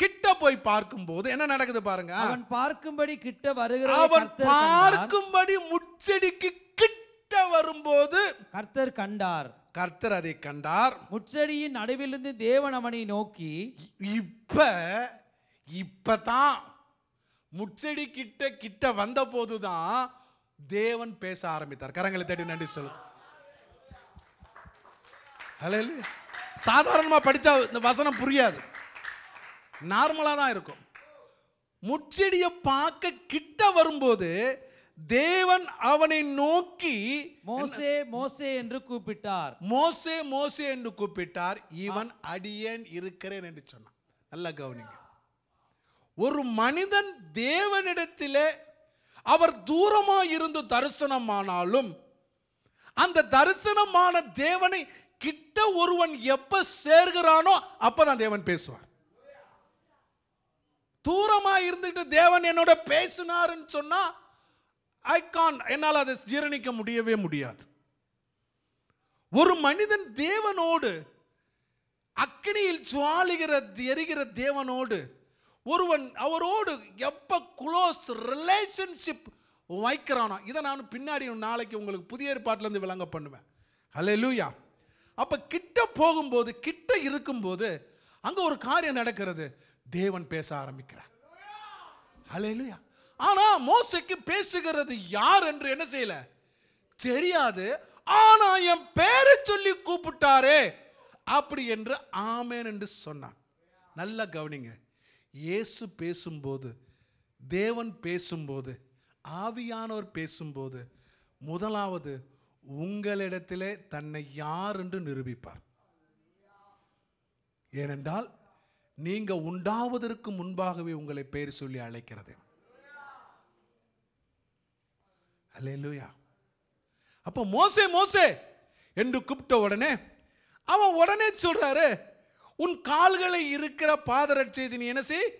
கிட்ட போய் பார்க்கும்போது என்ன நடக்குது பாருங்க? அவன் பார்க்கும்படி கிட்ட வருகிற அவன். பார்க்கும்படி முச்செடிக்கு கிட்ட வரும்போது கர்த்தர் கண்டார். கர்த்தர் அதை கண்டார். முட்செடியின் நடுவிலிருந்து தேவன் அவனை நோக்கி இப்ப இப்பதான் முச்செடி கிட்ட கிட்ட வந்த போதுதான் தேவன் பேச ஆரம்பித்தார். கரங்களை தட்டி நன்றி சொல்லுங்க. ஹலோ சாதாரணமா படிச்சா இந்த வசனம் புரியாது. நார்மலா தான் இருக்கும். முச்செடியை பார்க்க கிட்ட வரும்போது தேவன் அவனை நோக்கி மோசே மோசே என்று கூப்பிட்டார். மோசே மோசே என்று கூப்பிட்டார். இவன் அடியேன் இருக்கிறேன் என்று சொன்னான். நல்லா கவனிங்க. ஒரு மனிதன் தேவனிடத்திலே அவர் தூரமா இருந்து தரிசனமானாலும் அந்த தரிசனமான தேவனை கிட்ட ஒருவன் எப்ப சேர்கிறானோ அப்பதான் தேவன் பேசுவார். தூரமா இருந்துட்டு தேவன் என்னோட பேசினாருன்னு சொன்னா ஐ கான் என்னால் அதை ஜீரணிக்க முடியவே முடியாது. ஒரு மனிதன் தேவனோடு அக்னியில் சுவாலிகிற எரிகிற தேவனோடு ஒருவன் அவரோடு எப்ப குளோஸ் ரிலேஷன்ஷிப் வைக்கிறானோ இதை நான் பின்னாடி நாளைக்கு உங்களுக்கு புதிய ஏற்பாட்டிலேருந்து விளங்க பண்ணுவேன். ஹalleluya அப்போ கிட்ட போகும்போது கிட்ட இருக்கும்போது அங்கே ஒரு காரியம் நடக்கிறது. தேவன் பேச ஆரம்பிக்கிறார். ஹalleluya. ஆனால் மோசைக்கு பேசுகிறது யார் என்று என்ன செய்யல? தெரியாது. ஆனால் என் பேரை சொல்லி கூப்பிட்டாரே. அப்படி என்று ஆமேன் என்று சொன்னான். நல்லா கவனிங்க. இயேசு பேசும்போது தேவன் பேசும்போது ஆவியானவர் பேசும்போது முதலாவது உங்களிடத்திலே தன்னை யார் என்று நிரூபிப்பார். ஏனென்றால் நீங்க உண்டாவதற்கு முன்பாகவே உங்களை பெயர் சொல்லி அழைக்கிறது. அல்லேலூயா. அப்போ மோசே மோசே என்று கூப்பிட்ட உடனே அவன் உடனே சொல்றாரு உன் கால்களை இருக்கிற பாதரட்சியை நீ என்ன செய்?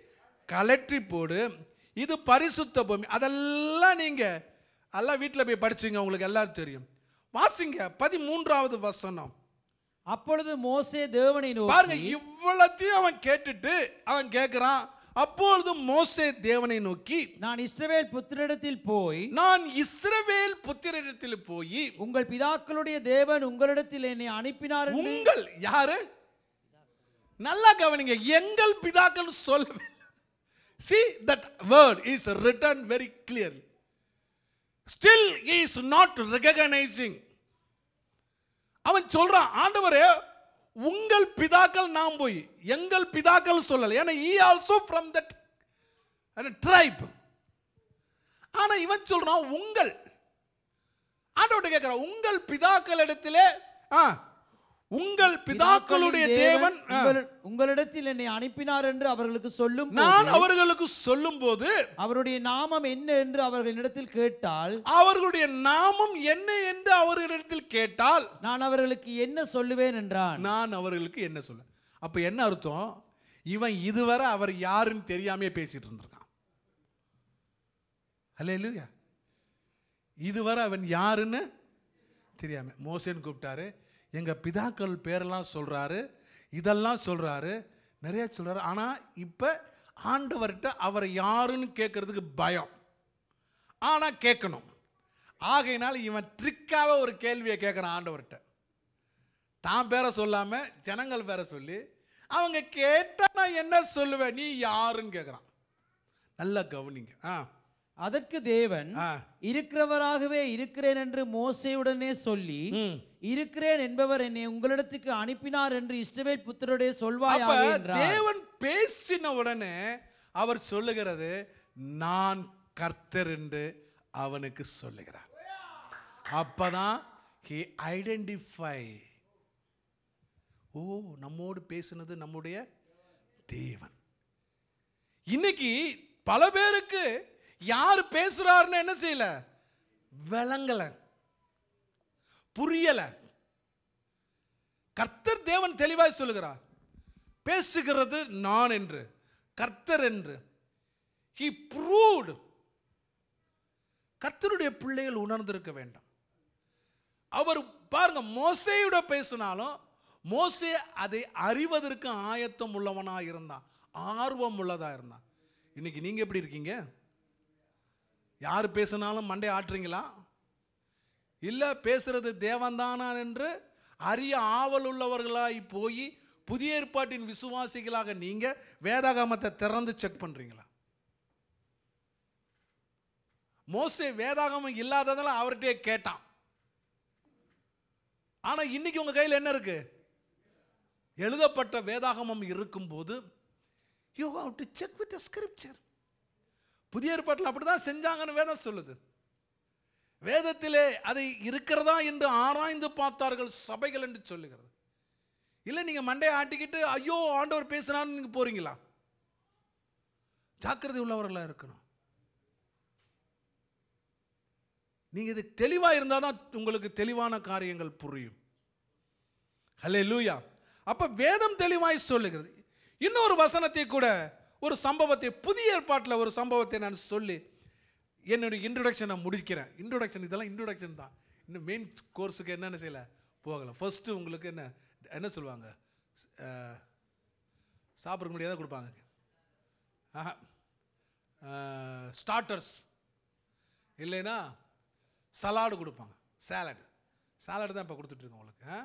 கலற்றி போடு. இது பரிசுத்த பூமி. அதெல்லாம் நீங்க எல்லாம் வீட்டில் போய் படிச்சுங்க உங்களுக்கு எல்லாரும் தெரியும். வாசிங்க பதிமூன்றாவது வசனம். அப்பொழுது மோசே தேவனை பாருங்க இவ்வளத்தையும் அவன் கேட்டுட்டு அவன் கேட்குறான் அப்பொழுது மோசே தேவனை நோக்கி நான் இஸ்ரவேல் புத்திரிடத்தில் போய் நான் இஸ்ரவேல் புத்திரரிடத்தில் போய் உங்கள் பிதாக்களுடைய தேவன் உங்களிடத்தில் என்னை அனுப்பினார் உங்கள் யாரு? நல்லா கவனிங்க எங்கள் பிதாக்கள் சொல்ல see that word is written very clearly. Still he is not recognizing. அவன் சொல்றான் ஆண்டவரே உங்கள் பிதாக்கள் நாம் போய் எங்கள் பிதாக்கள் சொல்லலை. ஏன்னா he also from that tribe ஆனால் இவன் சொல்கிறான் உங்கள் ஆண்டவர்கிட்ட கேட்குறான் உங்கள் பிதாக்கள் இடத்திலே ஆ உங்கள் பிதாக்களுடைய தேவன் உங்களிடத்தில் என்னை அனுப்பினார் என்று அவர்களுக்கு சொல்லும் நான் அவர்களுக்கு சொல்லும்போது அவருடைய நாமம் என்ன என்று அவர்களிடத்தில் கேட்டால் அவர்களுடைய நாமம் என்ன என்று அவர்களிடத்தில் கேட்டால் நான் அவர்களுக்கு என்ன சொல்லுவேன் என்றான். நான் அவர்களுக்கு என்ன சொல்ல அப்ப என்ன அர்த்தம்? இவன் இதுவரை அவர் யாருன்னு தெரியாமே பேசிட்டு இருந்திருக்கான். அல்லேலூயா இதுவரை அவன் யாருன்னு தெரியாம மோசேன்னு கூப்பிட்டாரு எங்க பிதாக்கள் பேரெல்லாம் சொல்றாரு இதெல்லாம் சொல்றாரு நிறைய சொல்றாரு. ஆனா இப்ப ஆண்டவர்கிட்ட அவரை யாருன்னு கேட்கறதுக்கு பயம். ஆனா கேட்கணும். ஆகையினால இவன் ட்ரிக்காக ஒரு கேள்வியை கேட்குறான் ஆண்டவர்கிட்ட. தான் பேரை சொல்லாம ஜனங்கள் பேரை சொல்லி அவங்க கேட்டா நான் என்ன சொல்லுவேன் நீ யாருன்னு கேட்குறான் நல்லா கவனிங்க. ஆ. அதற்கு தேவன் இருக்கிறவராகவே இருக்கிறேன் என்று மோசேயுடனே சொல்லி. இருக்கிறேன் என்பவர் என்னை உங்களிடத்துக்கு அனுப்பினார் என்று இஸ்ரவேல் புத்தருடைய அப்ப சொல்வாயாக தேவன் பேசின உடனே அவர் சொல்லுகிறது நான் கர்த்தர் என்று அவனுக்கு சொல்லுகிறார். அப்பதான் he ஐடென்டிஃபை ஓ நம்மோடு பேசினது நம்முடைய தேவன். இன்னைக்கு பல பேருக்கு யார் பேசுறாருன்னு என்ன செய்யல? விளங்கல. புரியல. கர்த்தர் தேவன் தெளிவாய் சொல்லுகிறார். பேசுகிறது நான் என்று கர்த்தர் என்று. ஹி ப்ரூவ்டு கர்த்தருடைய பிள்ளைகள் உணர்ந்திருக்க வேண்டும். அவர் பாருங்க மோசையோட பேசினாலும் மோசே அதை அறிவதற்கு ஆயத்தம் உள்ளவனா இருந்தான். ஆர்வம் உள்ளதாக இருந்தான். இன்னைக்கு நீங்கள் எப்படி இருக்கீங்க? யார் பேசினாலும் மண்டை ஆட்டுறீங்களா? இல்லை பேசுகிறது தேவன்தானா என்று அரிய ஆவல் உள்ளவர்களாய் போய் புதிய ஏற்பாட்டின் விசுவாசிகளாக நீங்கள் வேதாகமத்தை திறந்து செக் பண்ணுறீங்களா மோசே வேதாகமம் இல்லாததால் அவர்கிட்டே கேட்டான். ஆனால் இன்னைக்கு உங்கள் கையில் என்ன இருக்கு? எழுதப்பட்ட வேதாகமம் இருக்கும்போது you have to check with scripture புதிய ஏற்பாட்டில் அப்படிதான் செஞ்சாங்கன்னு வேதம் சொல்லுது. வேதத்திலே அதை இருக்கிறதா என்று ஆராய்ந்து பார்த்தார்கள் சபைகள் என்று சொல்லுகிறது. இல்லை நீங்க மண்டையை ஆட்டிக்கிட்டு ஐயோ ஆண்டவர் பேசுனான்னு நீங்க போறீங்களா? ஜாக்கிரதை உள்ளவர்களாக இருக்கணும். நீங்க இது தெளிவா இருந்தால் தான் உங்களுக்கு தெளிவான காரியங்கள் புரியும். ஹலே லூயா அப்ப வேதம் தெளிவாய் சொல்லுகிறது. இன்னொரு வசனத்தை கூட ஒரு சம்பவத்தை புதிய ஏற்பாட்டில் ஒரு சம்பவத்தை நான் சொல்லி என்னுடைய இன்ட்ரொடக்ஷன் நான் முடிக்கிறேன். இன்ட்ரொடக்ஷன் இதெல்லாம் இன்ட்ரொடக்ஷன் தான். இன்னும் மெயின் கோர்ஸுக்கு என்னென்ன செய்யலை? போகலை. ஃபஸ்ட்டு உங்களுக்கு என்ன என்ன சொல்லுவாங்க? சாப்பிட்ற சாப்பிட முடியாத கொடுப்பாங்க. ஆஹா. ஸ்டார்டர்ஸ் இல்லைன்னா சலாடு கொடுப்பாங்க. சாலடு சாலடு தான் இப்போ கொடுத்துட்ருக்கோம் உங்களுக்கு.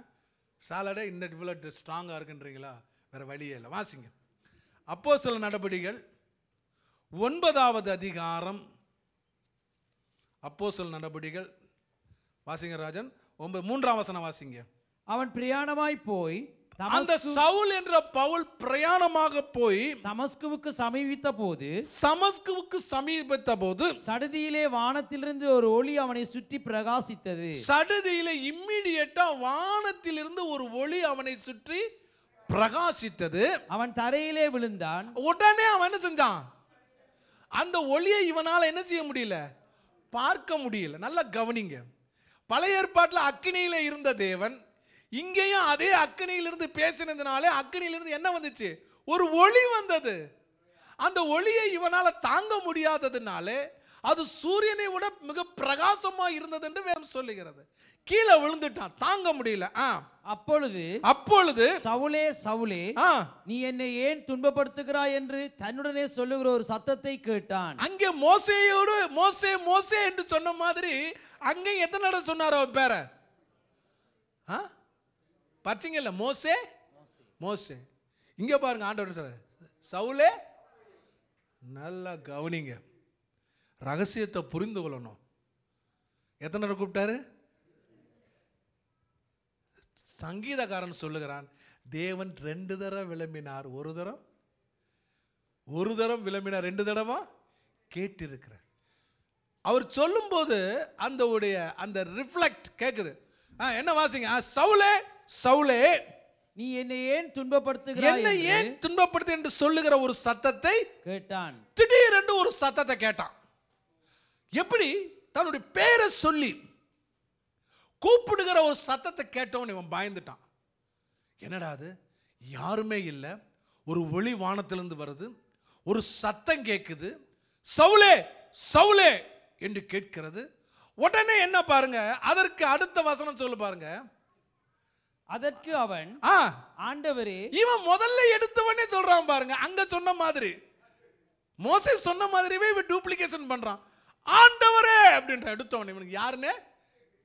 சாலடே இன்னும் இவ்வளோ ஸ்ட்ராங்காக இருக்குன்றீங்களா? வேறு வழியே இல்லை. வாசிங்க. அப்போ சில நடவடிக்கைகள் ஒன்பதாவது அதிகாரம் அப்போ சில நடபடிகள் வாசிங்க ராஜன். ஒன்பது மூன்றாம் வசனம் வாசிங்க. அவன் பிரயாணமாய் போய் அந்த சவுல் என்ற பவுல் பிரயாணமாக போய் தமஸ்குவுக்கு சமீபித்த போது சமஸ்குவுக்கு சமீபத்த போது சடுதியிலே வானத்திலிருந்து ஒரு ஒளி அவனை சுற்றி பிரகாசித்தது. சடுதியில இம்மிடியட்டா வானத்திலிருந்து ஒரு ஒளி அவனை சுற்றி பிரகாசித்தது. அவன் தரையிலே விழுந்தான். உடனே அவன் என்ன செஞ்சான்? அந்த ஒளியை இவனால என்ன செய்ய முடியல? பார்க்க முடியல. நல்லா கவனிங்க. பழைய ஏற்பாட்டில் அக்னியில் இருந்த தேவன் இங்கேயும் அதே அக்னியிலிருந்து பேசினதுனாலே அக்கினியிலிருந்து என்ன வந்துச்சு? ஒரு ஒளி வந்தது. அந்த ஒளியை இவனால் தாங்க முடியாததுனாலே அது சூரியனை விட மிக பிரகாசமாக இருந்தது என்று வேதம் சொல்லுகிறது. கீழே விழுந்துட்டான். தாங்க முடியல. அப்பொழுது அப்பொழுது சவுலே சவுலே நீ என்னை ஏன் துன்பப்படுத்துகிறாய் என்று தன்னுடனே சொல்லுகிற ஒரு சத்தத்தை கேட்டான். அங்கே மோசேயோடு மோசே மோசே என்று சொன்ன மாதிரி அங்கே எத்தனை தடவை சொன்னார் அவர் பேர? பார்த்தீங்கல்ல மோசே? மோசே. இங்க பாருங்க ஆண்டவர் சொல்ற சவுலே நல்லா கவனிங்க. ரகசியத்தை புரிந்து கொள்ளணும். எத்தனை கூப்பிட்டாரு? சங்கீதக்காரன் சொல்லுகிறான் தேவன் ரெண்டு தடவை விளம்பினார். ஒரு தரம்? ஒரு தரம் விளம்பினார். ரெண்டு தடவை? கேட்டிருக்கிறார். அவர் சொல்லும்போது அந்த உடைய அந்த ரிஃப்ளெக்ட் கேக்குது. ஆ, என்ன வாசிங்க? சவுலே சவுலே நீ என்னை ஏன் துன்பப்படுத்துகிறாய் என்னை ஏன் துன்பப்படுத்து என்று சொல்லுகிற ஒரு சத்தத்தை கேட்டான். திடீரென்று ஒரு சத்தத்தை கேட்டான். எப்படி? தன்னுடைய பேரை சொல்லி கூப்பிடுகிற ஒரு சத்தத்தை கேட்டவன் இவன் பயந்துட்டான். என்னடா அது? யாருமே இல்லை. ஒரு ஒளி வானத்திலிருந்து வருது. ஒரு சத்தம் கேட்குது சவுலே சவுலே! என்று கேட்கிறது. உடனே என்ன பாருங்க? அதற்கு அடுத்த வசனம் சொல்லு பாருங்க. அதற்கு அவன் ஆ. ஆண்டவரே! இவன் முதல்ல எடுத்தவனே சொல்றான் பாருங்க. அங்க சொன்ன மாதிரி. மோசே சொன்ன மாதிரியே இவன் டூப்ளிகேஷன் பண்றான். ஆண்டவரே! அப்படின்ற எடுத்தவன் இவனுக்கு யாருன்னு?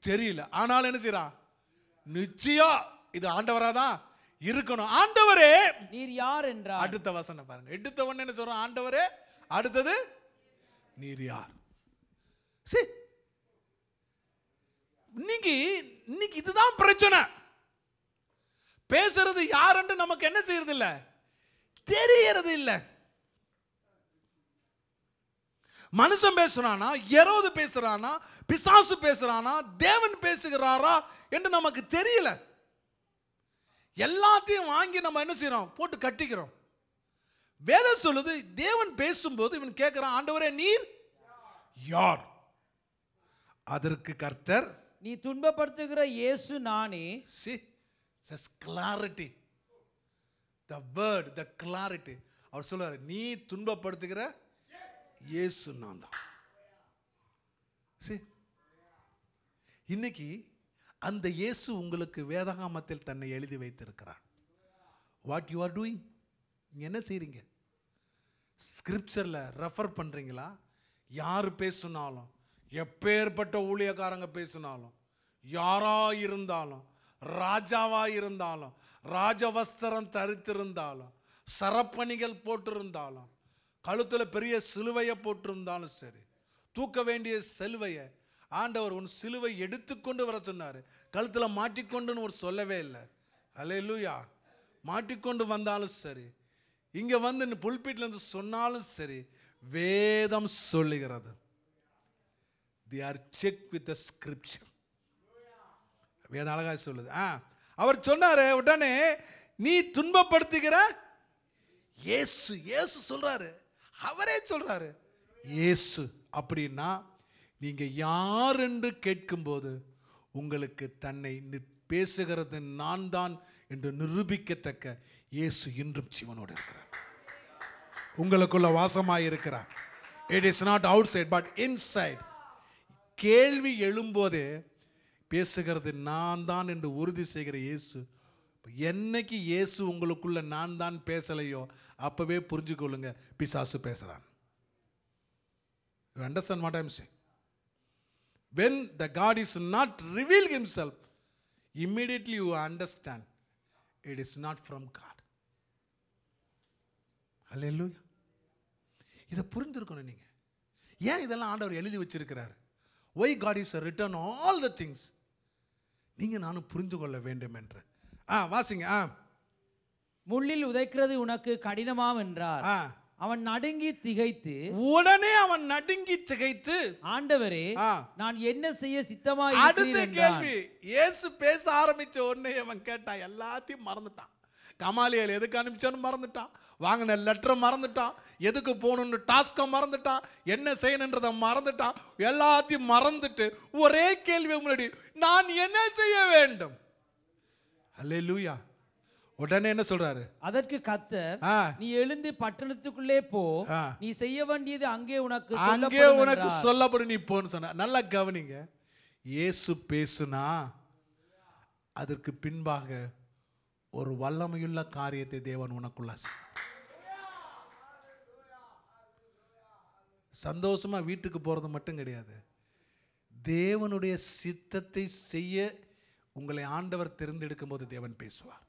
தெரியல. ஆனாலும் என்ன செய்றான் நிச்சயம் இது ஆண்டவரா தான் இருக்கணும். ஆண்டவரே நீர் யார் என்றார் அடுத்த வசனம் பாருங்க. எடுத்தவன் என்ன சொல்றான் ஆண்டவரே அடுத்தது நீர் யார்? சரி இன்னைக்கு இன்னைக்கு இதுதான் பிரச்சனை. பேசுறது யாருன்னு நமக்கு என்ன செய்யறது இல்ல தெரியறது இல்ல மனுஷன் பேசுறானா எரோது பேசுறானா பிசாசு பேசுறானா தேவன் பேசுகிறாரா என்று நமக்கு தெரியல. எல்லாத்தையும் வாங்கி நம்ம என்ன செய்றோம்? போட்டு கட்டிக்கிறோம். வேதம் சொல்லுது தேவன் பேசும்போது இவன் கேட்கிறான் ஆண்டவரே நீர் யார்? அதற்கு கர்த்தர் நீ துன்பப்படுத்துகிற இயேசு நானே. See, just clarity. The word, the clarity. அவர் சொல்றாரு நீ துன்பப்படுத்துகிற இயேசு நான் தான் சரி இன்னைக்கு அந்த இயேசு உங்களுக்கு வேதகாமத்தில் தன்னை எழுதி வைத்திருக்கிறார். வாட் யூ ஆர் டூயிங் என்ன செய்கிறீங்க ஸ்கிரிப்சரில் ரெஃபர் பண்ணுறீங்களா யார் பேசுனாலும் எப்பேற்பட்ட ஊழியக்காரங்க பேசினாலும் யாராக இருந்தாலும் ராஜாவாக இருந்தாலும் ராஜவஸ்திரம் தரித்திருந்தாலும் சரப்பணிகள் போட்டிருந்தாலும் கழுத்தில் பெரிய சிலுவையை போட்டிருந்தாலும் சரி தூக்க வேண்டிய சிலுவையை ஆண்டவர் உன் சிலுவை எடுத்துக்கொண்டு வர சொன்னார். கழுத்தில் மாட்டிக்கொண்டுன்னு ஒரு சொல்லவே இல்லை. அல்லேலூயா மாட்டிக்கொண்டு வந்தாலும் சரி இங்கே வந்து புல்பீட்லேருந்து சொன்னாலும் சரி வேதம் சொல்லுகிறது. They are check with the scripture வேதம் அழகாக சொல்லுது. ஆ அவர் சொன்னார் உடனே நீ துன்பப்படுத்துகிற? இயேசு இயேசு சொல்கிறாரு அவரே சொல்கிறாரு இயேசு அப்படின்னா நீங்கள் யார் என்று கேட்கும்போது உங்களுக்கு தன்னை நி- பேசுகிறது நான் தான் என்று நிரூபிக்கத்தக்க இயேசு இன்றும் சிவனோடு இருக்கிறார். உங்களுக்குள்ள வாசமாக இருக்கிறார். It is not outside but inside கேள்வி எழும்போதே பேசுகிறது நான் தான் என்று உறுதி செய்கிற இயேசு என்னைக்கு இயேசு உங்களுக்குள்ள நான் தான் பேசலையோ அப்பவே புரிஞ்சுக்கொள்ளுங்க. பிசாசு பேசுறான். You understand what I'm saying? When the god is not revealed himself immediately you understand it is not from God அல்ல இதை புரிஞ்சிருக்கணும் நீங்கள் ஏன் இதெல்லாம் ஆண்டவர் எழுதி வச்சிருக்கிறார்? Why God is return all the things நீங்கள் நானும் புரிந்து கொள்ள வேண்டும் என்று. ஆ வாசிங்க ஆ. முள்ளில் உதைக்கிறது உனக்கு கடினமாம் என்றார். அவன் நடுங்கி திகைத்து உடனே அவன் நடுங்கி திகைத்து ஆண்டவரே. நான் என்ன செய்ய சித்தமாய் அடுத்த. கேள்வி இயேசு பேச ஆரம்பிச்ச உடனே அவன் கேட்டான் எல்லாத்தையும் மறந்துட்டான். கமாலியல் எதுக்கு அனுப்பிச்சான்னு மறந்துட்டான். வாங்கின லெட்டரை மறந்துட்டான். எதுக்கு போகணும்னு டாஸ்கை மறந்துட்டான். என்ன செய்யணுன்றதை மறந்துட்டான். எல்லாத்தையும் மறந்துட்டு ஒரே கேள்வி முன்னாடி நான் என்ன செய்ய வேண்டும்? அல்லேலூயா உடனே என்ன சொல்றாரு? அதற்கு கர்த்தர் ஆ. நீ எழுந்து பட்டணத்துக்குள்ளே போ. நீ செய்ய வேண்டியது அங்கே உனக்கு அங்கே உனக்கு. சொல்லப்படும் நீ போன்னு சொன்ன நல்லா கவனிங்க. இயேசு பேசுனா அதற்கு பின்பாக ஒரு வல்லமையுள்ள காரியத்தை தேவன் உனக்குள்ள சந்தோஷமா வீட்டுக்கு போறது மட்டும் கிடையாது. தேவனுடைய சித்தத்தை செய்ய உங்களை ஆண்டவர் தெரிந்தெடுக்கும் போது தேவன் பேசுவார்.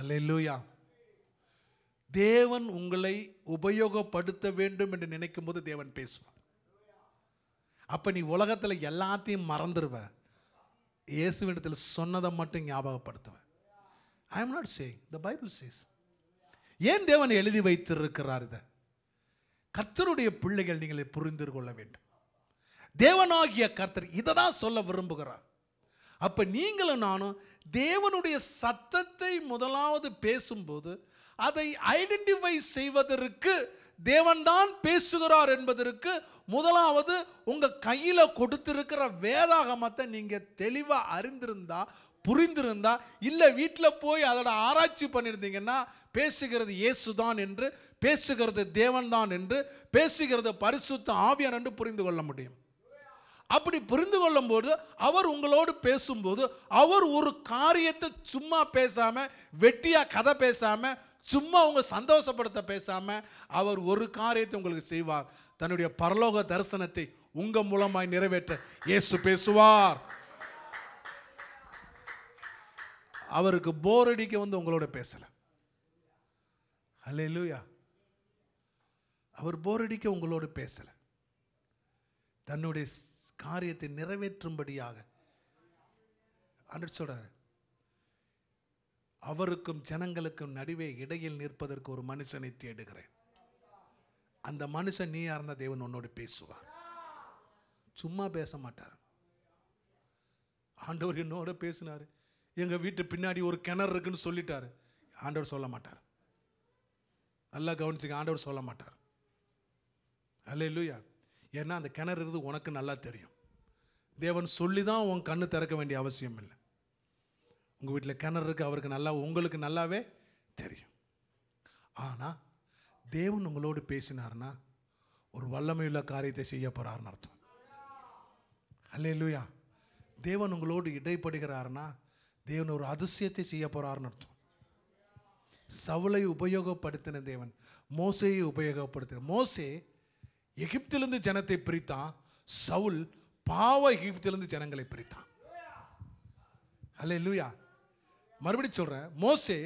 அல்லேலூயா தேவன் உங்களை உபயோகப்படுத்த வேண்டும் என்று நினைக்கும் போது தேவன் பேசுவார். அப்ப நீ உலகத்தில் எல்லாத்தையும் மறந்துடுவ இயேசுவிடத்தில் சொன்னதை மட்டும் ஞாபகப்படுத்துவ. I am not saying the Bible says ஏன் தேவன் எழுதி வைத்திருக்கிறார் இதை? கர்த்தருடைய பிள்ளைகள் நீங்களை புரிந்து கொள்ள வேண்டும். தேவனாகிய கர்த்தர் இதை தான் சொல்ல விரும்புகிறார். அப்போ நீங்களும் நானும் தேவனுடைய சத்தத்தை முதலாவது பேசும்போது அதை ஐடென்டிஃபை செய்வதற்கு தேவன்தான் பேசுகிறார் என்பதற்கு முதலாவது உங்கள் கையில் கொடுத்துருக்கிற வேதாகமத்தை நீங்கள் தெளிவாக அறிந்திருந்தா புரிந்திருந்தா இல்லை வீட்டில் போய் அதோட ஆராய்ச்சி பண்ணியிருந்தீங்கன்னா பேசுகிறது இயேசு தான் என்று பேசுகிறது தேவன்தான் என்று பேசுகிறது பரிசுத்த ஆவியார் என்று புரிந்து கொள்ள முடியும். அப்படி புரிந்து கொள்ளும்போது அவர் உங்களோடு பேசும்போது அவர் ஒரு காரியத்தை சும்மா பேசாமல் வெட்டியாக கதை பேசாமல் சும்மா உங்க சந்தோஷப்படுத்த பேசாமல் அவர் ஒரு காரியத்தை உங்களுக்கு செய்வார். தன்னுடைய பரலோக தரிசனத்தை உங்கள் மூலமாய் நிறைவேற்ற இயேசு பேசுவார். அவருக்கு போர் அடிக்க வந்து உங்களோட பேசலை. அல்ல அல்லேலூயா அவர் போர் அடிக்க உங்களோட பேசலை. தன்னுடைய காரியத்தை நிறைவேற்றும்படியாக. அன்று சொல்கிறாரு அவருக்கும் ஜனங்களுக்கும் நடுவே இடையில் நிற்பதற்கு ஒரு மனுஷனை தேடுகிறேன். அந்த மனுஷன் நீ யாருந்த தேவன் உன்னோடு பேசுவார். சும்மா பேச மாட்டார். ஆண்டவர் என்னோட பேசினார். எங்கள் வீட்டு பின்னாடி ஒரு கிணறு இருக்குன்னு சொல்லிட்டார். ஆண்டவர் சொல்ல மாட்டார். நல்லா கவனிச்சுங்க ஆண்டவர் சொல்ல மாட்டார். அல்ல இல்லையா ஏன்னா அந்த கிணறு இருந்து உனக்கு நல்லா தெரியும். தேவன் சொல்லி தான் உன் கண்ணு திறக்க வேண்டிய அவசியம் இல்லை. உங்கள் வீட்டில் கிணறு இருக்குது அவருக்கு நல்லா உங்களுக்கு நல்லாவே தெரியும். ஆனால் தேவன் உங்களோடு பேசினார்னா ஒரு வல்லமையுள்ள காரியத்தை செய்ய போகிறாருன்னு அர்த்தம். அல்லேலூயா தேவன் உங்களோடு இடைப்படுகிறாருன்னா தேவன் ஒரு அதிசயத்தை செய்ய போகிறாருன்னு அர்த்தம். சவுலை உபயோகப்படுத்தின தேவன் மோசையை உபயோகப்படுத்தின மோசே எகிப்திலிருந்து ஜனத்தை பிரித்தான். சவுல் பாவ எகிப்திலிருந்து ஜனங்களை பிரித்தான். அல்ல லூயா மறுபடியும் சொல்கிறேன் மோசே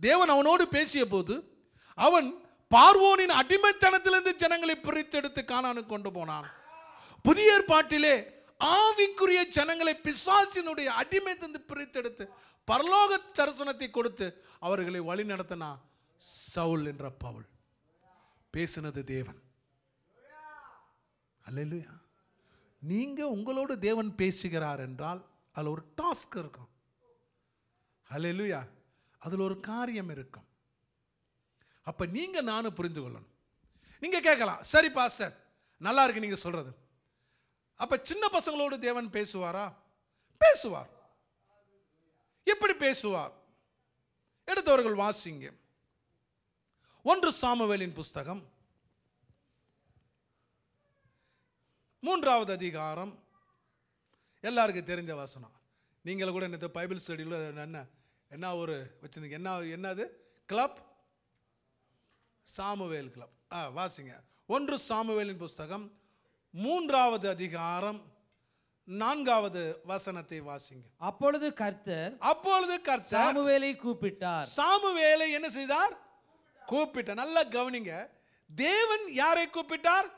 தேவன் அவனோடு பேசிய போது அவன் பார்வோனின் அடிமைத்தனத்திலிருந்து ஜனங்களை பிரித்தெடுத்து காணான்னு கொண்டு போனான். புதிய ஏற்பாட்டிலே ஆவிக்குரிய ஜனங்களை பிசாசினுடைய அடிமைத்திலிருந்து பிரித்தெடுத்து பரலோக தரிசனத்தை கொடுத்து அவர்களை வழி நடத்தினா சவுல் என்ற பவுல். பேசினது தேவன். அல்லேலூயா. நீங்கள் உங்களோடு தேவன் பேசுகிறார் என்றால் அதில் ஒரு டாஸ்க் இருக்கும். அல்லேலூயா. அதில் ஒரு காரியம் இருக்கும். அப்போ நீங்கள் நானும் புரிந்து கொள்ளணும். நீங்கள் கேட்கலாம் சரி பாஸ்டர் நல்லா இருக்கு நீங்கள் சொல்கிறது அப்போ சின்ன பசங்களோடு தேவன் பேசுவாரா? பேசுவார். எப்படி பேசுவார்? எடுத்தவர்கள் வாசிங்க. ஒன்று சாமுவேலின் புஸ்தகம். மூன்றாவது அதிகாரம். எல்லாருக்கும் தெரிஞ்ச வசனம். நீங்கள் கூட இந்த பைபிள் ஸ்டடியில் என்ன என்ன ஒரு வச்சிருந்தீங்க? என்ன என்னது? கிளப்? Samuel club. ஆ வாசிங்க. ஒன்று சாமுவேலின் புஸ்தகம் மூன்றாவது அதிகாரம் நான்காவது வசனத்தை வாசிங்க. அப்பொழுது கர்த்தர் அப்பொழுது கர்த்தர் சாமுவேலை கூப்பிட்டார். சாமுவேலை என்ன செய்தார்? கூப்பிட்டார். நல்லா கவனிங்க. தேவன் யாரை கூப்பிட்டார்?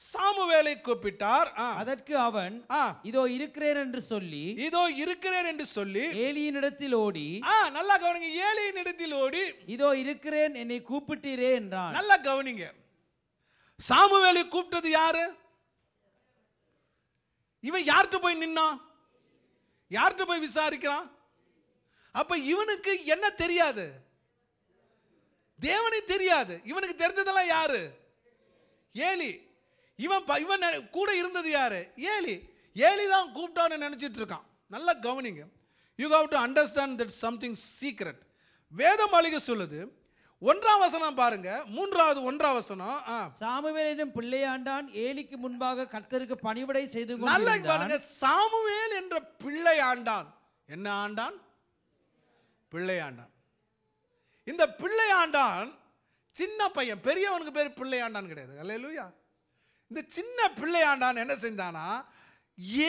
சாமுவேலை கூப்பிட்டார். அதற்கு அவன் இதோ இருக்கிறேன் என்று சொல்லி இதோ இருக்கிறேன் என்று சொல்லி ஏலியினிடத்தில் ஓடி ஆ நல்லா கவனிங்க ஏழையின் இடத்தில் ஓடி இதோ இருக்கிறேன் என்னை கூப்பிட்டீரே என்றான். நல்லா கவனிங்க. சாமுவேலை கூப்பிட்டது யாரு? இவன் யார்கிட்ட போய் நின்னான்? யார்கிட்ட போய் விசாரிக்கிறான்? அப்ப இவனுக்கு என்ன தெரியாது? தேவனை தெரியாது. இவனுக்கு தெரிஞ்சதெல்லாம் யாரு? ஏலி. இவன் இவன் கூட இருந்தது யாரு? ஏலி. ஏலி தான் கூப்பிட்டான்னு நினைச்சிட்டு இருக்கான். நல்லா கவனிங்க. You have to understand that something secret வேத மாளிகை சொல்லுது. ஒன்றாம் வசனம் பாருங்க. மூன்றாவது ஒன்றாம் வசனம். சாமுவேல் என்னும் பிள்ளையாண்டான் ஏலிக்கு முன்பாக கர்த்தருக்கு பணிவிடை செய்து நல்லா பாருங்க. சாமுவேல் என்ற பிள்ளை ஆண்டான். என்ன ஆண்டான்? பிள்ளை ஆண்டான். இந்த பிள்ளை ஆண்டான் சின்ன பையன். பெரியவனுக்கு பேர் பிள்ளை ஆண்டான் கிடையாது. அல்லேலூயா. இந்த சின்ன பிள்ளை ஆண்டான் என்ன செஞ்சானா